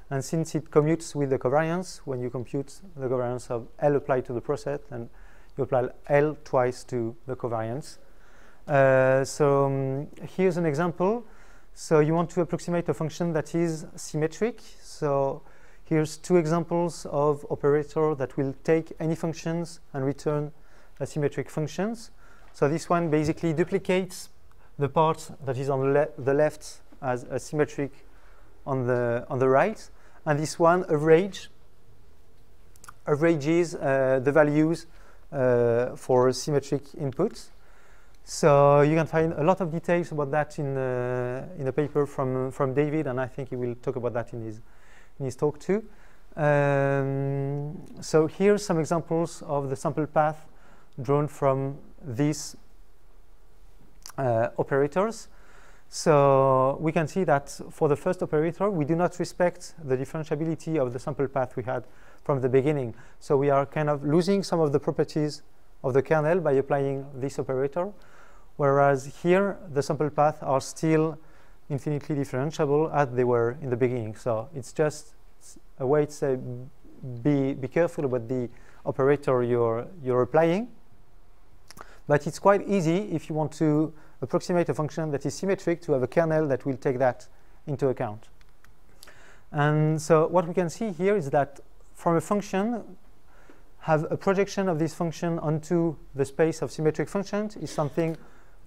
And since it commutes with the covariance, when you compute the covariance of L applied to the process, and you apply L twice to the covariance. Uh, so um, here's an example. So you want to approximate a function that is symmetric. So here's two examples of operator that will take any functions and return a symmetric functions. So this one basically duplicates the part that is on the, le the left as a symmetric on the on the right, and this one average averages uh, the values uh, for symmetric inputs. So you can find a lot of details about that in uh, in a paper from from David, and I think he will talk about that in his his talk too. Um, so here's some examples of the sample path drawn from these uh, operators. So we can see that for the first operator, we do not respect the differentiability of the sample path we had from the beginning. So we are kind of losing some of the properties of the kernel by applying this operator, whereas here the sample paths are still infinitely differentiable as they were in the beginning. So it's just a way to say be, be careful about the operator you're, you're applying. But it's quite easy if you want to approximate a function that is symmetric to have a kernel that will take that into account. And so what we can see here is that from a function, have a projection of this function onto the space of symmetric functions is something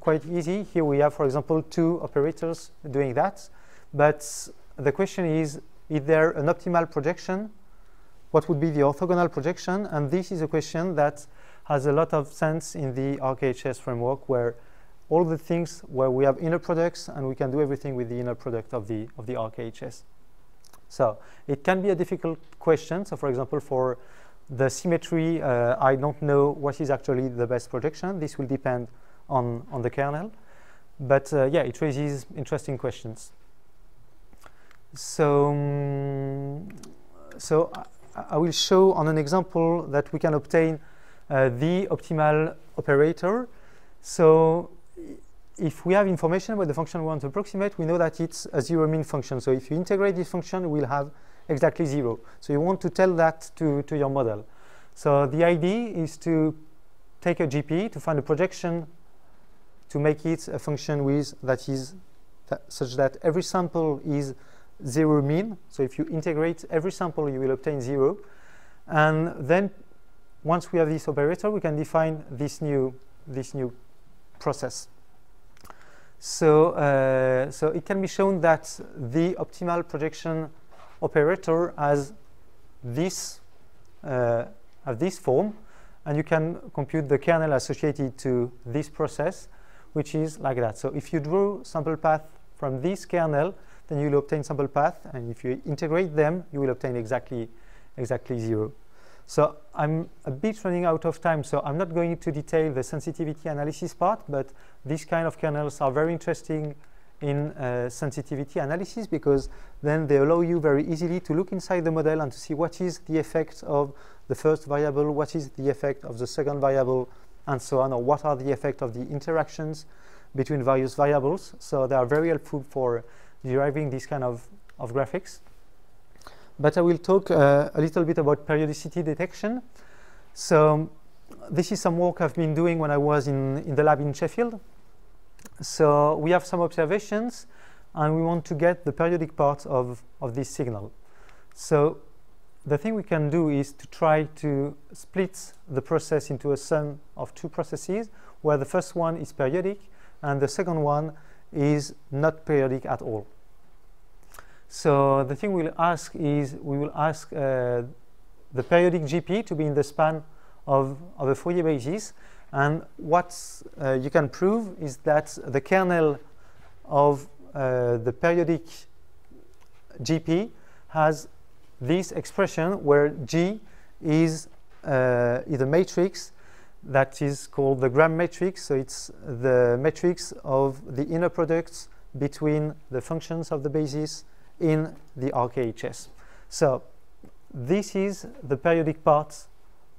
quite easy. Here we have, for example, two operators doing that. But the question is, is there an optimal projection? What would be the orthogonal projection? And this is a question that has a lot of sense in the RKHS framework where all the things where we have inner products and we can do everything with the inner product of the, of the RKHS. So it can be a difficult question. So for example, for the symmetry, uh, I don't know what is actually the best projection. This will depend on, on the kernel. But uh, yeah, it raises interesting questions. So, um, so I, I, will show on an example that we can obtain uh, the optimal operator. So if we have information about the function we want to approximate, we know that it's a zero mean function. So if you integrate this function, we'll have exactly zero. So you want to tell that to, to your model. So the idea is to take a GP to find a projection to make it a function with that is such that every sample is zero mean. So if you integrate every sample, you will obtain zero. And then once we have this operator, we can define this new, this new process. So, uh, so it can be shown that the optimal projection operator has this, uh, has this form, and you can compute the kernel associated to this process, which is like that. So if you draw sample path from this kernel, then you will obtain sample path, and if you integrate them, you will obtain exactly, exactly zero. So I'm a bit running out of time, so I'm not going to detail the sensitivity analysis part, but these kind of kernels are very interesting in uh, sensitivity analysis because then they allow you very easily to look inside the model and to see what is the effect of the first variable, what is the effect of the second variable, and so on, or what are the effect of the interactions between various variables. So they are very helpful for deriving this kind of, of graphics. But I will talk uh, a little bit about periodicity detection. So this is some work I've been doing when I was in, in the lab in Sheffield. So we have some observations and we want to get the periodic part of, of this signal. So the thing we can do is to try to split the process into a sum of two processes where the first one is periodic and the second one is not periodic at all. So the thing we'll ask is we will ask uh, the periodic GP to be in the span of, of a Fourier basis. And what uh, you can prove is that the kernel of uh, the periodic GP has this expression where G is, uh, is a matrix that is called the Gram matrix. So it's the matrix of the inner products between the functions of the basis in the RKHS. So this is the periodic part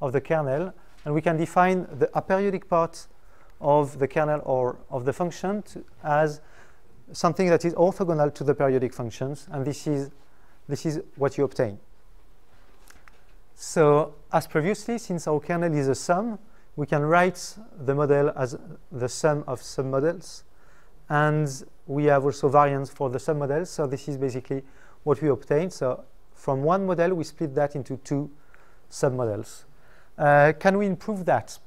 of the kernel, and we can define the aperiodic part of the kernel or of the function to, as something that is orthogonal to the periodic functions, and this is, this is what you obtain. So as previously, since our kernel is a sum, we can write the model as the sum of submodels. And we have also variance for the submodels. So this is basically what we obtain. So from one model, we split that into two submodels. Uh, can we improve that?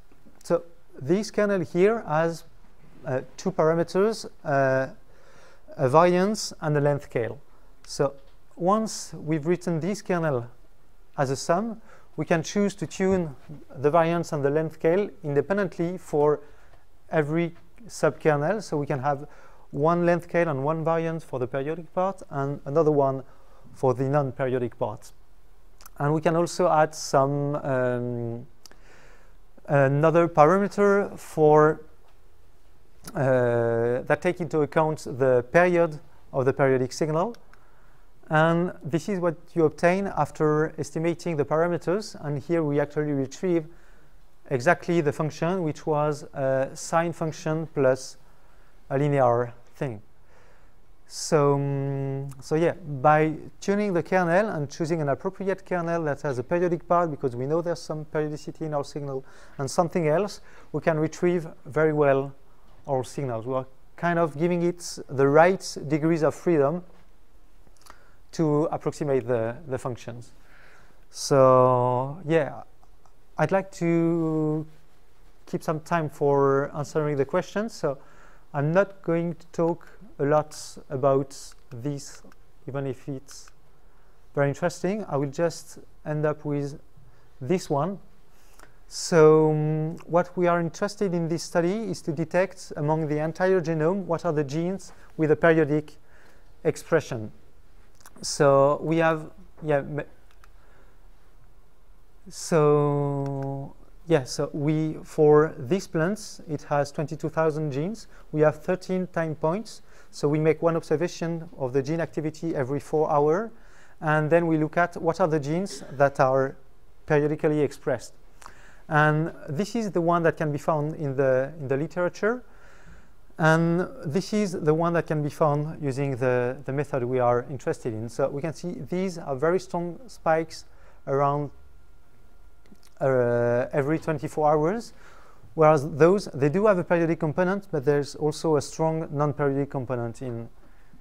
So this kernel here has uh, two parameters, uh, a variance and a length scale. So once we've written this kernel as a sum, we can choose to tune the variance and the length scale independently for every subkernel. So we can have one length scale and one variance for the periodic part and another one for the non-periodic part. And we can also add some um, another parameter for uh, that take into account the period of the periodic signal. And this is what you obtain after estimating the parameters. And here we actually retrieve exactly the function, which was a sine function plus a linear thing. So, um, so yeah, by tuning the kernel and choosing an appropriate kernel that has a periodic part, because we know there's some periodicity in our signal, and something else, we can retrieve very well our signals. We are kind of giving it the right degrees of freedom to approximate the, the functions. So yeah, I'd like to keep some time for answering the questions. So I'm not going to talk a lot about this, even if it's very interesting. I will just end up with this one. So um, what we are interested in this study is to detect among the entire genome what are the genes with a periodic expression. So we have, yeah, so yeah, so we, for these plants, it has 22,000 genes. We have 13 time points. So we make one observation of the gene activity every four hours, and then we look at what are the genes that are periodically expressed. And this is the one that can be found in the, in the literature. And this is the one that can be found using the, the method we are interested in. So we can see these are very strong spikes around uh, every 24 hours. Whereas those, they do have a periodic component, but there's also a strong non-periodic component in,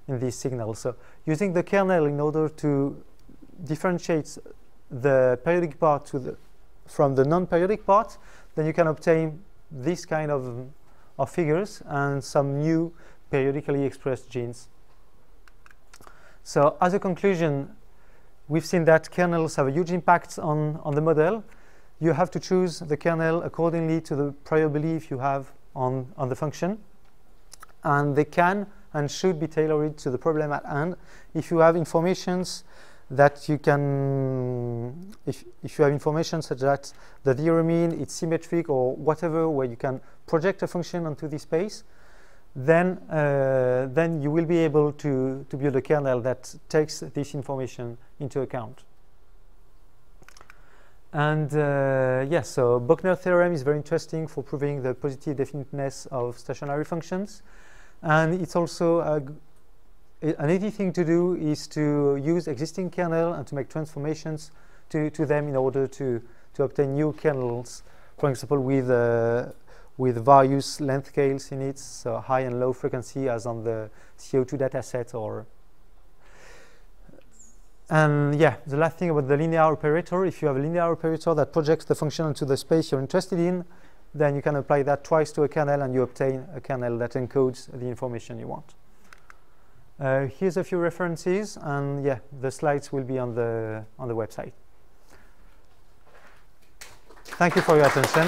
in these signals. So using the kernel in order to differentiate the periodic part to the, from the non-periodic part, then you can obtain this kind of, of figures and some new periodically expressed genes. So as a conclusion, we've seen that kernels have a huge impact on, on the model you have to choose the kernel accordingly to the prior belief you have on, on the function. And they can and should be tailored to the problem at hand. If you have informations that you can, if, if you have information such that the theorem mean it's symmetric or whatever, where you can project a function onto this space, then, uh, then you will be able to, to build a kernel that takes this information into account. And uh, yes, yeah, so Bochner theorem is very interesting for proving the positive definiteness of stationary functions. And it's also a, an easy thing to do is to use existing kernel and to make transformations to, to them in order to, to obtain new kernels, for example, with, uh, with various length scales in it, so high and low frequency as on the CO2 dataset or and yeah, the last thing about the linear operator, if you have a linear operator that projects the function into the space you're interested in, then you can apply that twice to a kernel and you obtain a kernel that encodes the information you want. Uh, here's a few references, and yeah, the slides will be on the, on the website. Thank you for your attention.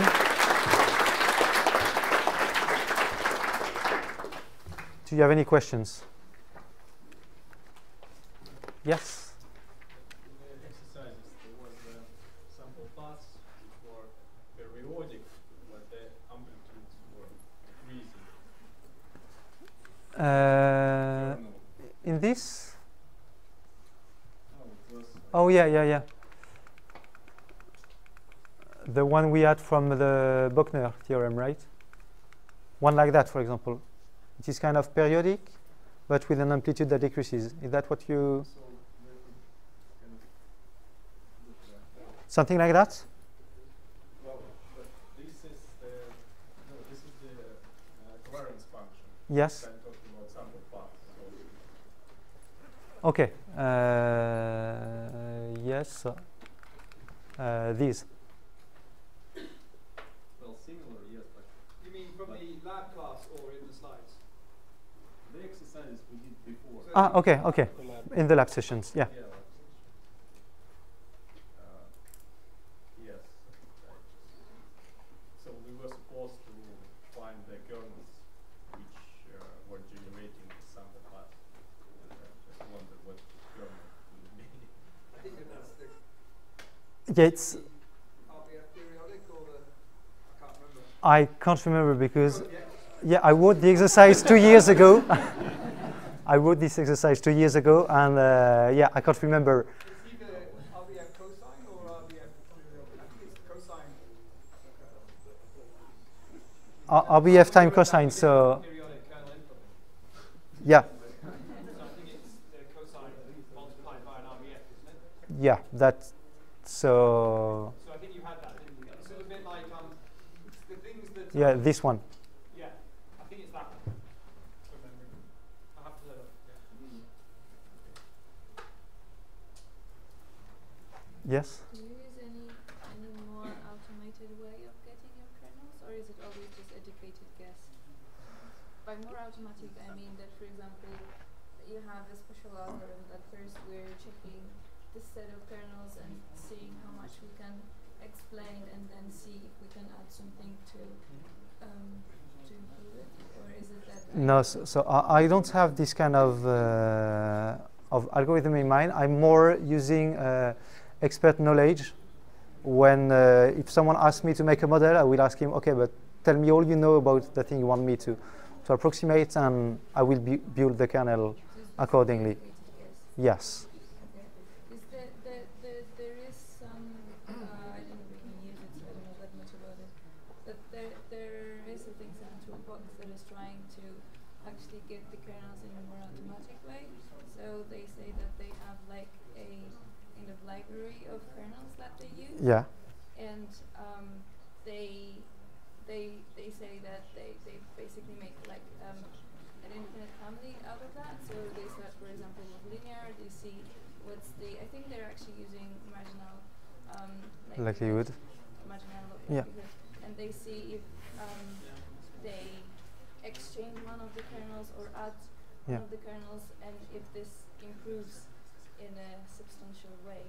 Do you have any questions? Yes? Uh, in this? Oh, yeah, yeah, yeah. The one we had from the Bochner theorem, right? One like that, for example. It is kind of periodic, but with an amplitude that decreases. Is that what you... Something like that? Yes. Okay. Uh, yes. Uh, these. Well, similar, yes, but You mean from the lab class or in the slides? the exercises we did before. So Ah, okay, okay. In the lab sessions, yeah. Yeah. Uh, yes. right. So we were supposed to find the kernels which uh, were generating the sample path. And I just wondered what kernel would be. I think that that's the Yeah, it's. RBF periodic or the, I can't remember. I can't remember because yeah. I wrote the exercise two years ago. I wrote this exercise two years ago, and uh, yeah, I can't remember. RBF cosine or RBF periodic. I think it's cosine. RBF time cosine. So Periodic kernel input. yeah, So I think it's the cosine multiplied by an RBF, isn't it? yeah, that. So So I think you had that, didn't you? It's a bit like um, the things that. yeah, this one. Yeah, I think it's that one. I have to look. Yeah. Yes. Do you use any any more automated way of getting your kernels, or is it always just educated guess? By more automatic, I mean that, for example, you have a special algorithm that first we're checking this set of kernels and seeing how much we can explain, and then see if we can add something to um, to improve it, or is it that? No, so, so I, I don't have this kind of uh, of algorithm in mind. I'm more using uh, expert knowledge. When uh, if someone asks me to make a model, I will ask him, okay, but tell me all you know about the thing you want me to to approximate, and I will bu- build the kernel accordingly. Yes. Okay. Is there, there, there, there is some, uh, I didn't really use it, so I don't know that much about it. But there, there is a thing in the toolbox that is trying to actually get the kernels in a more automatic way. So they say that they have like a kind of library of kernels that they use Yeah. and um, they they they say that they, they basically make like um, an infinite family out of that. So they start, for example, with linear. They see what's the. I think they're actually using marginal um, Likelihood. marginal Yeah. and they see if um, they exchange one of the kernels or add Yeah. one of the kernels, and if this improves in a substantial way.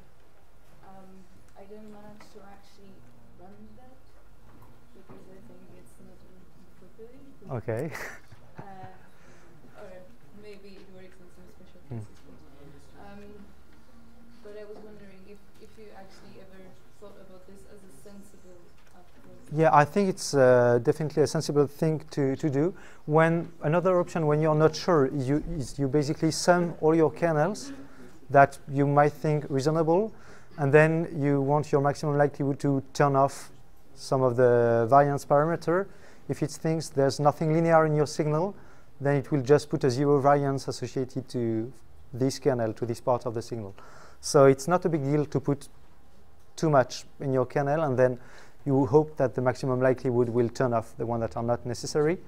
Um, I didn't manage to actually run that because I think it's not forbidden. Okay. Uh, or maybe it works in some special Hmm. cases. But, um, but I was wondering if, if you actually ever thought about this as a sensible approach. Yeah, I think it's uh, definitely a sensible thing to, to do. When another option, when you're not sure, you, is you basically sum all your kernels that you might think reasonable, and then you want your maximum likelihood to turn off some of the variance parameter. If it thinks there's nothing linear in your signal, then it will just put a zero variance associated to this kernel, to this part of the signal. So it's not a big deal to put too much in your kernel, and then you hope that the maximum likelihood will turn off the one that are not necessary.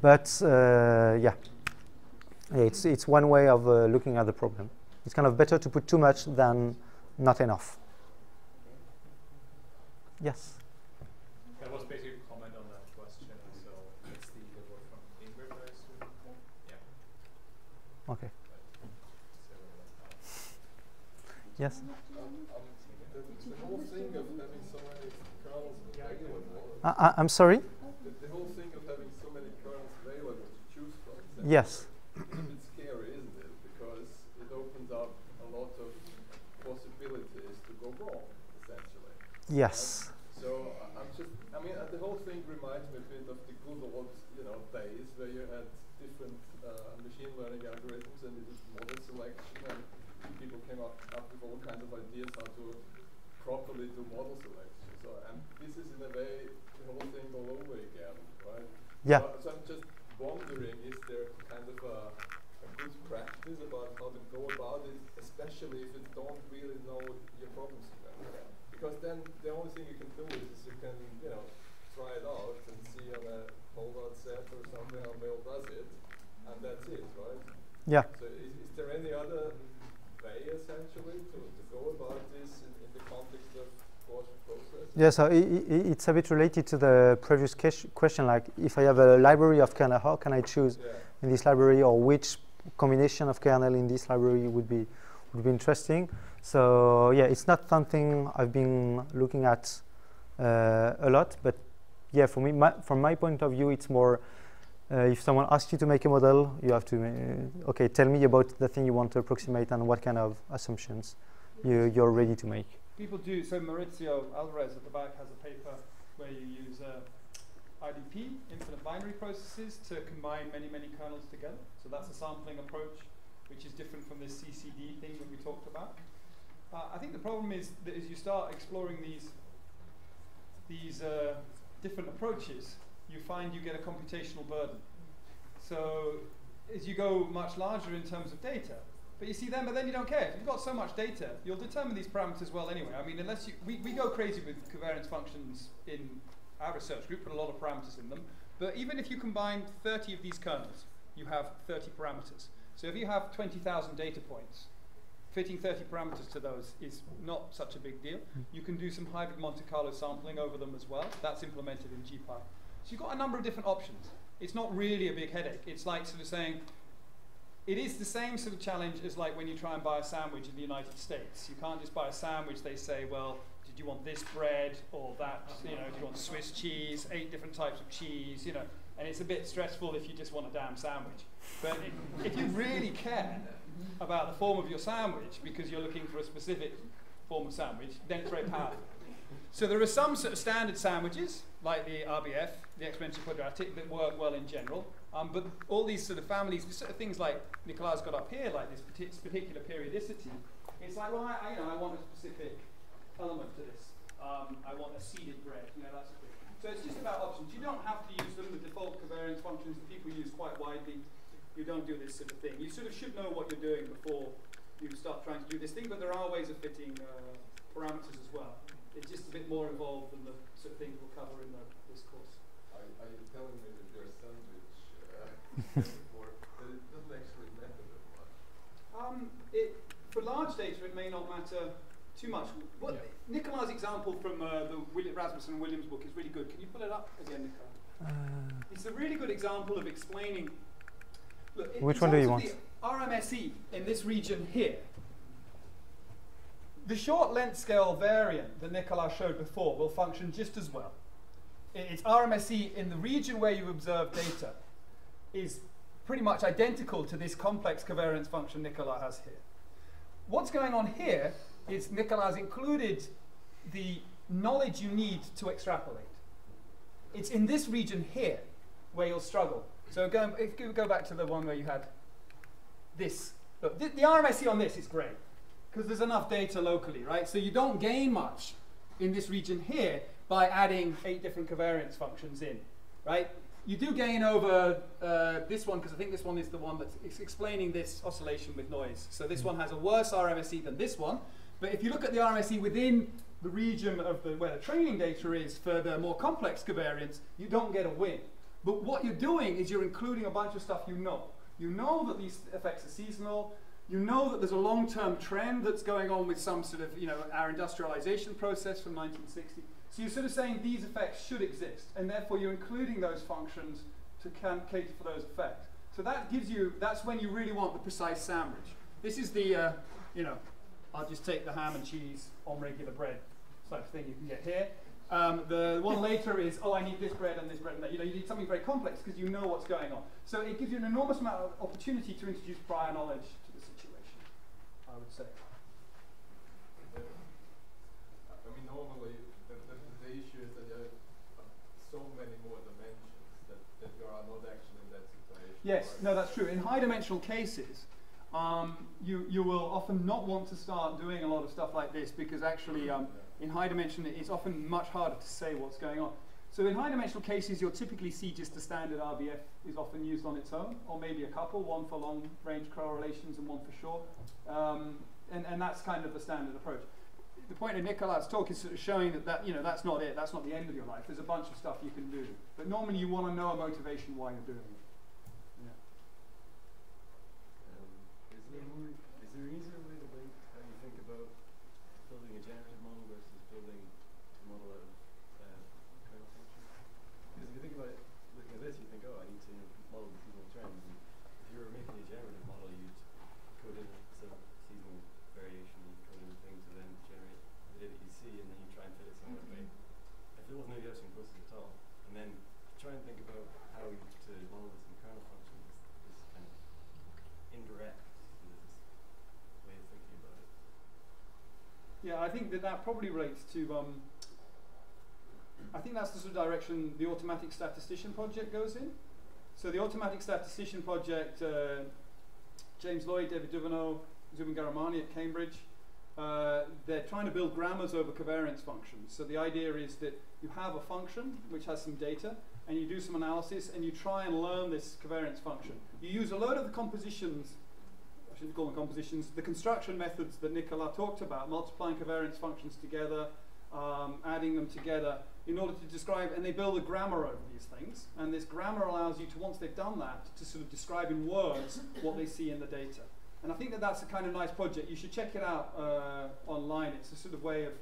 But uh, yeah, it's, it's one way of uh, looking at the problem. It's kind of better to put too much than not enough. Yes. That was basically a comment on that question, so it's the, the work from Ingrid, I assume? Yeah. Okay. Yes. The, the whole thing of having so many kernels available, I, I, I'm sorry. the, the whole thing of having so many kernels available to choose from, is Yes. a bit scary, isn't it? Because it opens up a lot of possibilities to go wrong, essentially. Yes. So I- I'm just, I mean, uh, the whole thing reminds me a bit of the good old, you know, days where you had different uh, machine learning algorithms and you did model selection and people came up, up with all kinds of ideas how to properly do model selection. So, and this is in a way the whole thing all over again, right? Yeah. So, so I'm just wondering, is there kind of a, a good practice about how to go about it, especially if you don't really know your problem sequence? Because then the only thing you can do is you can, you know, try it out and see on a holdout set or something how well does it, and that's it, right? Yeah. So is, is there any other way essentially to, to go about this in, in the context of course process? Yeah, so it's a bit related to the previous question. Like, if I have a library of kernel, how can I choose Yeah. in this library, or which combination of kernel in this library would be would be interesting? So yeah, it's not something I've been looking at uh, a lot, but yeah, for me, my, from my point of view, it's more. Uh, if someone asks you to make a model, you have to uh, okay, tell me about the thing you want to approximate and what kind of assumptions you, you're ready to make. People do, so Mauricio Alvarez at the back has a paper where you use uh, IBP, infinite binary processes, to combine many, many kernels together. So that's a sampling approach, which is different from this CCD thing that we talked about. Uh, I think the problem is that as you start exploring these, these uh, different approaches, you find you get a computational burden. So as you go much larger in terms of data, but you see then, but then you don't care. If you've got so much data, you'll determine these parameters well anyway. I mean, unless you, we, we go crazy with covariance functions in our research group, put a lot of parameters in them. But even if you combine 30 of these kernels, you have 30 parameters. So if you have 20,000 data points, fitting 30 parameters to those is not such a big deal. You can do some hybrid Monte Carlo sampling over them as well. That's implemented in GPy. So you've got a number of different options. It's not really a big headache. It's like sort of saying, it is the same sort of challenge as like when you try and buy a sandwich in the United States. You can't just buy a sandwich. They say, well, did you want this bread or that? You know, do you want Swiss cheese? Eight different types of cheese. You know, and it's a bit stressful if you just want a damn sandwich. But if you really care about the form of your sandwich because you're looking for a specific form of sandwich, then it's very powerful. So there are some sort of standard sandwiches, like the RBF, the exponential quadratic, that work well in general. Um, but all these sort of families, sort of things like Nicolas got up here, like this particular periodicity, it's like, well, I, you know, I want a specific element to this. Um, I want a seeded bread, you know, that's. So it's just about options. You don't have to use them. The default covariance functions that people use quite widely. You don't do this sort of thing. You sort of should know what you're doing before you start trying to do this thing, but there are ways of fitting uh, parameters as well. It's just a bit more involved than the sort of thing we'll cover in the, this course. Are, are you telling me that your sandwich uh, that it doesn't actually matter that much? Um, it, for large data, it may not matter too much. What, Nicolas' example from uh, the Willi- Rasmussen and Williams book is really good. Can you pull it up again, Nicolas? Uh, It's a really good example of explaining. Look, Which one do you want? RMSE in this region here. The short length scale variant that Nicolas showed before will function just as well. Its RMSE in the region where you observe data is pretty much identical to this complex covariance function Nicolas has here. What's going on here is Nicolas included the knowledge you need to extrapolate. It's in this region here where you'll struggle. So going, if you go back to the one where you had this, look, the, the RMSE on this is great because there's enough data locally, right? So you don't gain much in this region here by adding eight different covariance functions in, right? You do gain over uh, this one because I think this one is the one that's ex- explaining this oscillation with noise. So this one has a worse RMSE than this one. But if you look at the RMSE within the region of the, where the training data is for the more complex covariance, you don't get a win. But what you're doing is you're including a bunch of stuff you know. You know that these effects are seasonal. You know that there's a long-term trend that's going on with some sort of, you know, our industrialization process from 1960. So you're sort of saying these effects should exist, and therefore you're including those functions to cater for those effects. So that gives you, that's when you really want the precise sandwich. This is the, uh, you know, I'll just take the ham and cheese on regular bread type of thing you can get here. Um, the one later is, oh, I need this bread and this bread and that. You know, you need something very complex because you know what's going on. So it gives you an enormous amount of opportunity to introduce prior knowledge to the situation, I would say. I mean, normally the, the, the issue is that there have uh, so many more dimensions that, that you are not actually in that situation. Yes, no, that's true. In high dimensional cases, um, you, you will often not want to start doing a lot of stuff like this because actually um, in high dimension it's often much harder to say what's going on. So in high dimensional cases you'll typically see just the standard RBF is often used on its own or maybe a couple, one for long range correlations and one for short. Um, and, and that's kind of the standard approach. the point of Nicolas' talk is sort of showing that, that you know that's not it. That's not the end of your life. There's a bunch of stuff you can do, but normally you want to know a motivation why you're doing it. Yeah. Um, is there more, is there an easier way to link how you think about building a generative model versus building a model out of uh, kernel function? Because if you think about it, looking at this, you think, oh, I need to model the seasonal trends. And if you were making a generative model, you'd code in some seasonal variation, you'd code in things to then generate the data you see, and then you try and fit it some other way. If there wasn't any Gaussian process at all, and then try and think about how you to model this in kernel functions, this kind of indirect is this way of thinking about it. Yeah, I think that that probably relates to. Um, I think that's the sort of direction the automatic statistician project goes in. So the automatic statistician project, uh, James Lloyd, David Duvenaud, Zoubin Ghahramani at Cambridge, uh, they're trying to build grammars over covariance functions. So the idea is that you have a function which has some data, and you do some analysis, and you try and learn this covariance function. You use a load of the compositions I shouldn't call them compositions, the construction methods that Nicola talked about, multiplying covariance functions together, um, adding them together in order to describe, and they build a grammar over these things. And this grammar allows you to, once they've done that, to sort of describe in words what they see in the data. And I think that that's a kind of nice project. You should check it out uh, online. It's a sort of way of,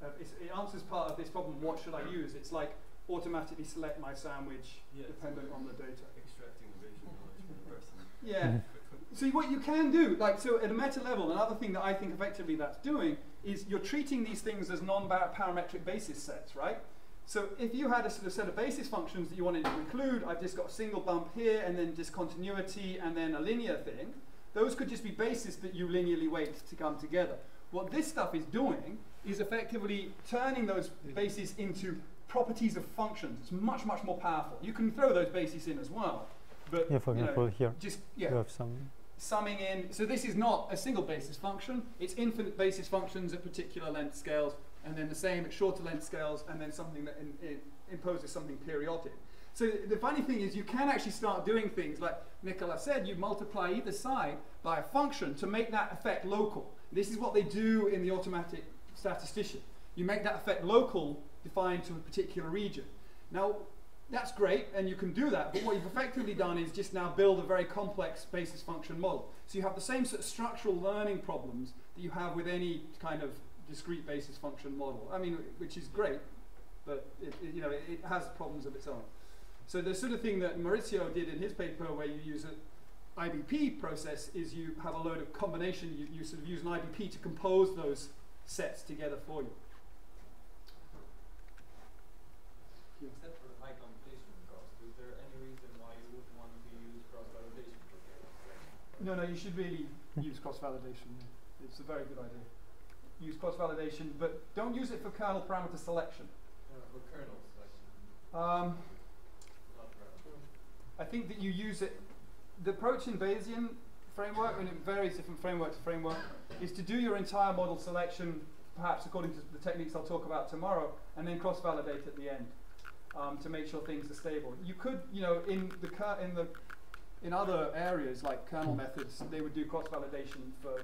of it's, it answers part of this problem. What should I use? It's like automatically select my sandwich Yeah, it's dependent on the data. Extracting the vision knowledge from the person. Yeah. So what you can do, like, so at a meta level, another thing that I think effectively that's doing is you're treating these things as non-parametric basis sets, right? So if you had a sort of set of basis functions that you wanted to include, I've just got a single bump here, and then discontinuity, and then a linear thing. Those could just be bases that you linearly weight to come together. What this stuff is doing is effectively turning those bases into properties of functions. It's much, much more powerful. You can throw those bases in as well, but Yeah, for you know, example, here just yeah, you have some. Summing in. So this is not a single basis function. It's infinite basis functions at particular length scales, and then the same at shorter length scales, and then something that in, in imposes something periodic. So the funny thing is you can actually start doing things like Nicola said, you multiply either side by a function to make that effect local. This is what they do in the automatic statistician. You make that effect local defined to a particular region. Now, that's great, and you can do that, but what you've effectively done is just now build a very complex basis function model. So you have the same sort of structural learning problems that you have with any kind of discrete basis function model. I mean, which is great, but it, it, you know, it, it has problems of its own. So the sort of thing that Mauricio did in his paper where you use an IBP process is you have a load of combination, you, you sort of use an IBP to compose those sets together for you. Except for high computation cost, is there any reason why you wouldn't want to use cross-validation for kernel selection? No, no, you should really use cross-validation. It's a very good idea. Use cross-validation, but don't use it for kernel parameter selection. No, for kernel selection, Um. I think that you use it. The approach in Bayesian framework, and it varies different framework to framework, is to do your entire model selection, perhaps according to the techniques I'll talk about tomorrow, and then cross-validate at the end um, to make sure things are stable. You could, you know, in the in the in other areas like kernel methods, they would do cross-validation for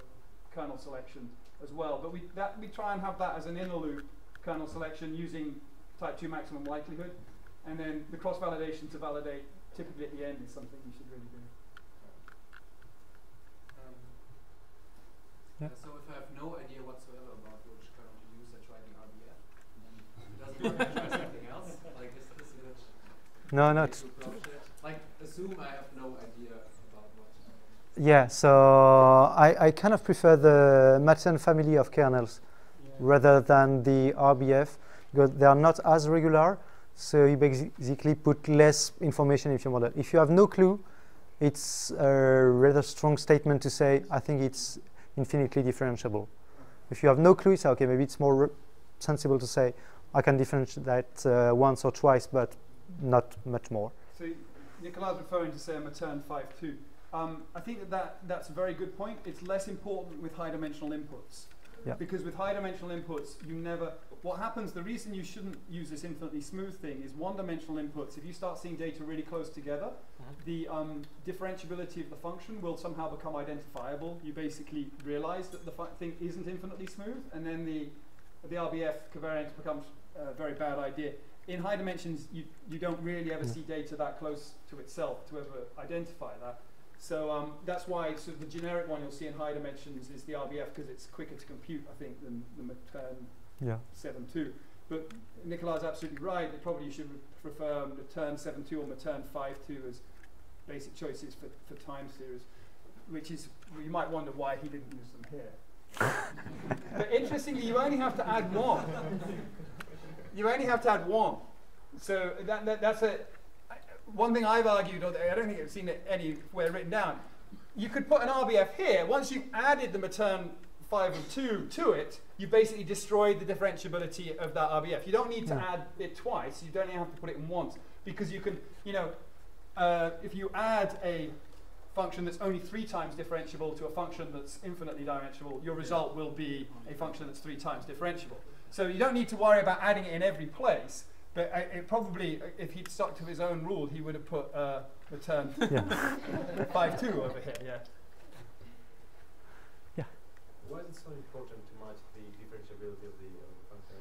kernel selection as well. But we that we try and have that as an inner loop kernel selection using type two maximum likelihood, and then the cross-validation to validate typically at the end is something you should really do. Um, Yeah. So if I have no idea whatsoever about which kernel to use, I try the RBF. And then it doesn't work, I try something else. Like is this a good No, no. to approach it? Like assume I have no idea about what. Yeah, so I, I kind of prefer the Matérn family of kernels rather than the RBF because they are not as regular. So you basically put less information in your model. If you have no clue, it's a rather strong statement to say, I think it's infinitely differentiable. If you have no clue, say, okay, maybe it's more sensible to say, I can differentiate that uh, once or twice, but not much more. So Nicolas referring to say a Matern 5.2. Um, I think that, that that's a very good point. It's less important with high dimensional inputs. Yeah. Because with high dimensional inputs, you never, what happens, the reason you shouldn't use this infinitely smooth thing is one dimensional inputs, if you start seeing data really close together, the um, differentiability of the function will somehow become identifiable. You basically realize that the fu- thing isn't infinitely smooth, and then the the RBF covariance becomes a very bad idea. In high dimensions, you, you don't really ever Yeah. see data that close to itself to ever identify that. So um, that's why sort of the generic one you'll see in high dimensions is the RBF because it's quicker to compute, I think, than the Matern um, Yeah. 7.2. But Nicolas is absolutely right. That probably you should re- prefer um, Matern 7.2 or Matern 5.2 as basic choices for, for time series, which is you might wonder why he didn't use them here. but interestingly, you only have to add one. You only have to add one. So that, that, that's a one thing I've argued, or I don't think I've seen it anywhere written down. You could put an RBF here. Once you've added the Matern 5 and 2 to it, you basically destroyed the differentiability of that RBF. You don't need to Yeah. add it twice. You don't even have to put it in once because you can, you know, uh, if you add a function that's only three times differentiable to a function that's infinitely differentiable, your result will be a function that's three times differentiable. So you don't need to worry about adding it in every place. But uh, it probably, if he'd stuck to his own rule, he would have put uh, Matérn Yeah. five two over here. Yeah. Yeah. Why is it so important to match the differentiability of the, function?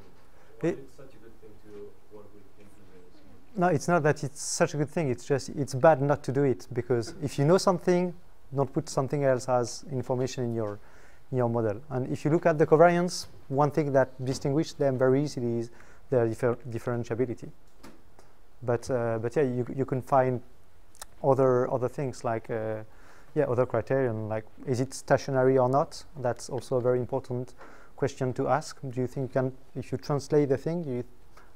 Why It- is it such a good thing to work with integers? No, it's not that it's such a good thing. It's just it's bad not to do it because if you know something, don't put something else as information in your in your model. And if you look at the covariance, one thing that distinguishes them very easily is their differ- differentiability. But uh, but yeah, you you can find other other things like uh, yeah other criterion like is it stationary or not? That's also a very important question to ask. Do you think can if you translate the thing, you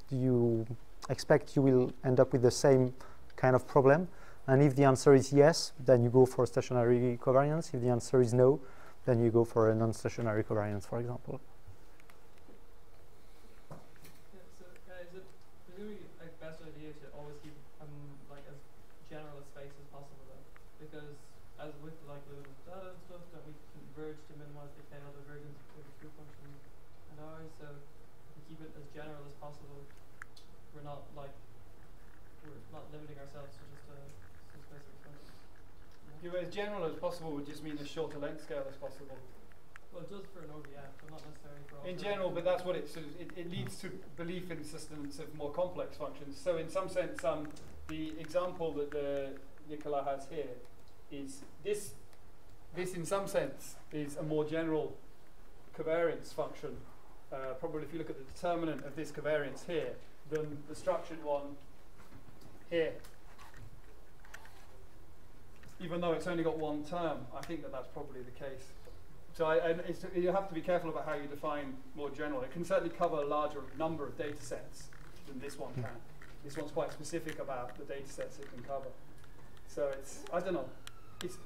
do you expect you will end up with the same kind of problem? And if the answer is yes, then you go for stationary covariance. If the answer is no, then you go for a non-stationary covariance, for example. Yeah, so uh, is it presumably a best idea to always keep um like as general a space as possible then? Because as with like little data and stuff that we converge to minimize the KL divergence of the true function and ours, so if we keep it as general as possible, we're not like we're not limiting ourselves to just a, some specific function. It as general as possible would just mean as short a length scale as possible. Well it does for an RBF, but not necessarily for all In general, but that's what it sort of, it, it leads to belief in existence of more complex functions. So in some sense, um, the example that uh, Nicola has here is this, this in some sense is a more general covariance function. Uh, probably if you look at the determinant of this covariance here, than the structured one here. Even though it's only got one term, I think that that's probably the case. So I, and it's, you have to be careful about how you define more general. It can certainly cover a larger number of data sets than this one hmm. can. This one's quite specific about the data sets it can cover. So it's, I don't know, it's,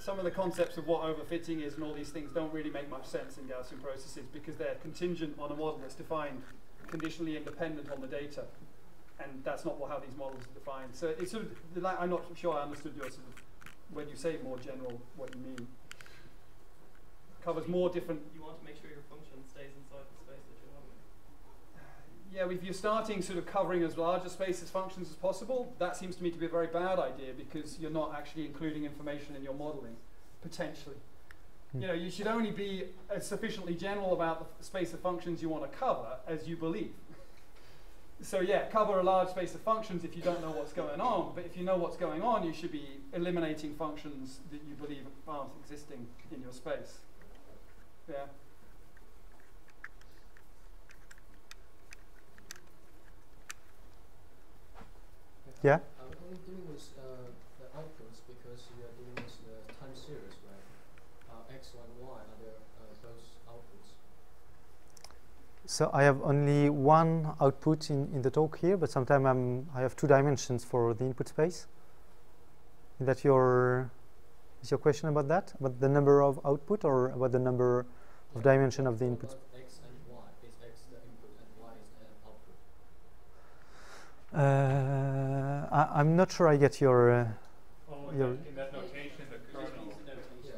some of the concepts of what overfitting is and all these things don't really make much sense in Gaussian processes because they're contingent on a model that's defined conditionally independent on the data. And that's not what, how these models are defined. So it's sort of, the la- I'm not sure I understood your sort of, when you say more general, what you mean. Covers more different you want to make sure your function stays inside the space that you're modeling. Yeah, if you're starting sort of covering as large a space as functions as possible, that seems to me to be a very bad idea because you're not actually including information in your modeling, potentially. Hmm. You know, you should only be uh, sufficiently general about the space of functions you want to cover as you believe. So yeah, cover a large space of functions if you don't know what's going on, but if you know what's going on, you should be eliminating functions that you believe aren't existing in your space. Yeah. Yeah. I'm only dealing with uh, the outputs because you are dealing with the time series, right? Uh, X and Y are the, uh, both outputs. So I have only one output in, in the talk here, but sometimes I'm, have two dimensions for the input space. Is that your, is your question about that? About the number of output or about the number of dimension of the input? about X and Y? Is X the input and Y is the output? Uh, I, I'm not sure I get your. Uh, Oh, Your- in that notation, the kernel. Yeah.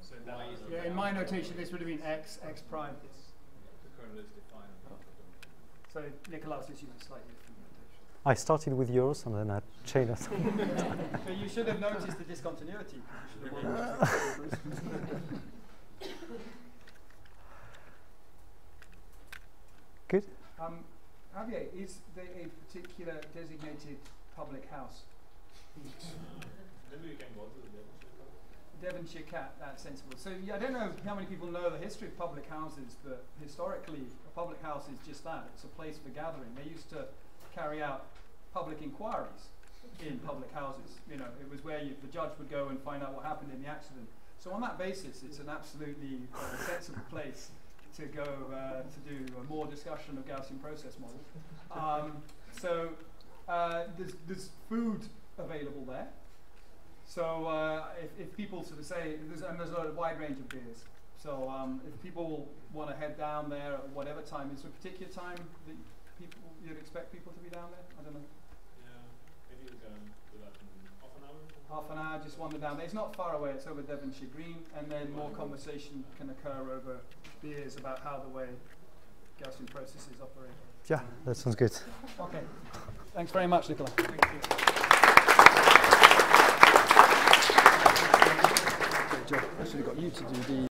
So in that Yeah, in my notation, this would have been x, x prime. So Nicolas is using slightly different notation. I started with yours and then I changed it. so you should have noticed the discontinuity. You should have Good. Um, Javier, is there a particular designated public house Devonshire Cat, that's sensible. So yeah, I don't know how many people know the history of public houses, but historically, a public house is just that. It's a place for gathering. They used to carry out public inquiries in public houses. You know, it was where you, the judge would go and find out what happened in the accident. So on that basis, it's an absolutely uh, sensible place to go uh, to do uh, more discussion of Gaussian process models. Um, so uh, there's, there's food available there. So uh, if, if people sort of say, there's, and there's a wide range of beers. So um, if people want to head down there at whatever time, is there a particular time that people you'd expect people to be down there? I don't know. Yeah, maybe we can do that in half an hour. Half an hour, just wander down there. It's not far away. It's over Devonshire Green, and then more conversation can occur over beers about how the way Gaussian processes operate. Yeah, that sounds good. Okay. Thanks very much, Nicola. Okay, Joe, I should have got you to do the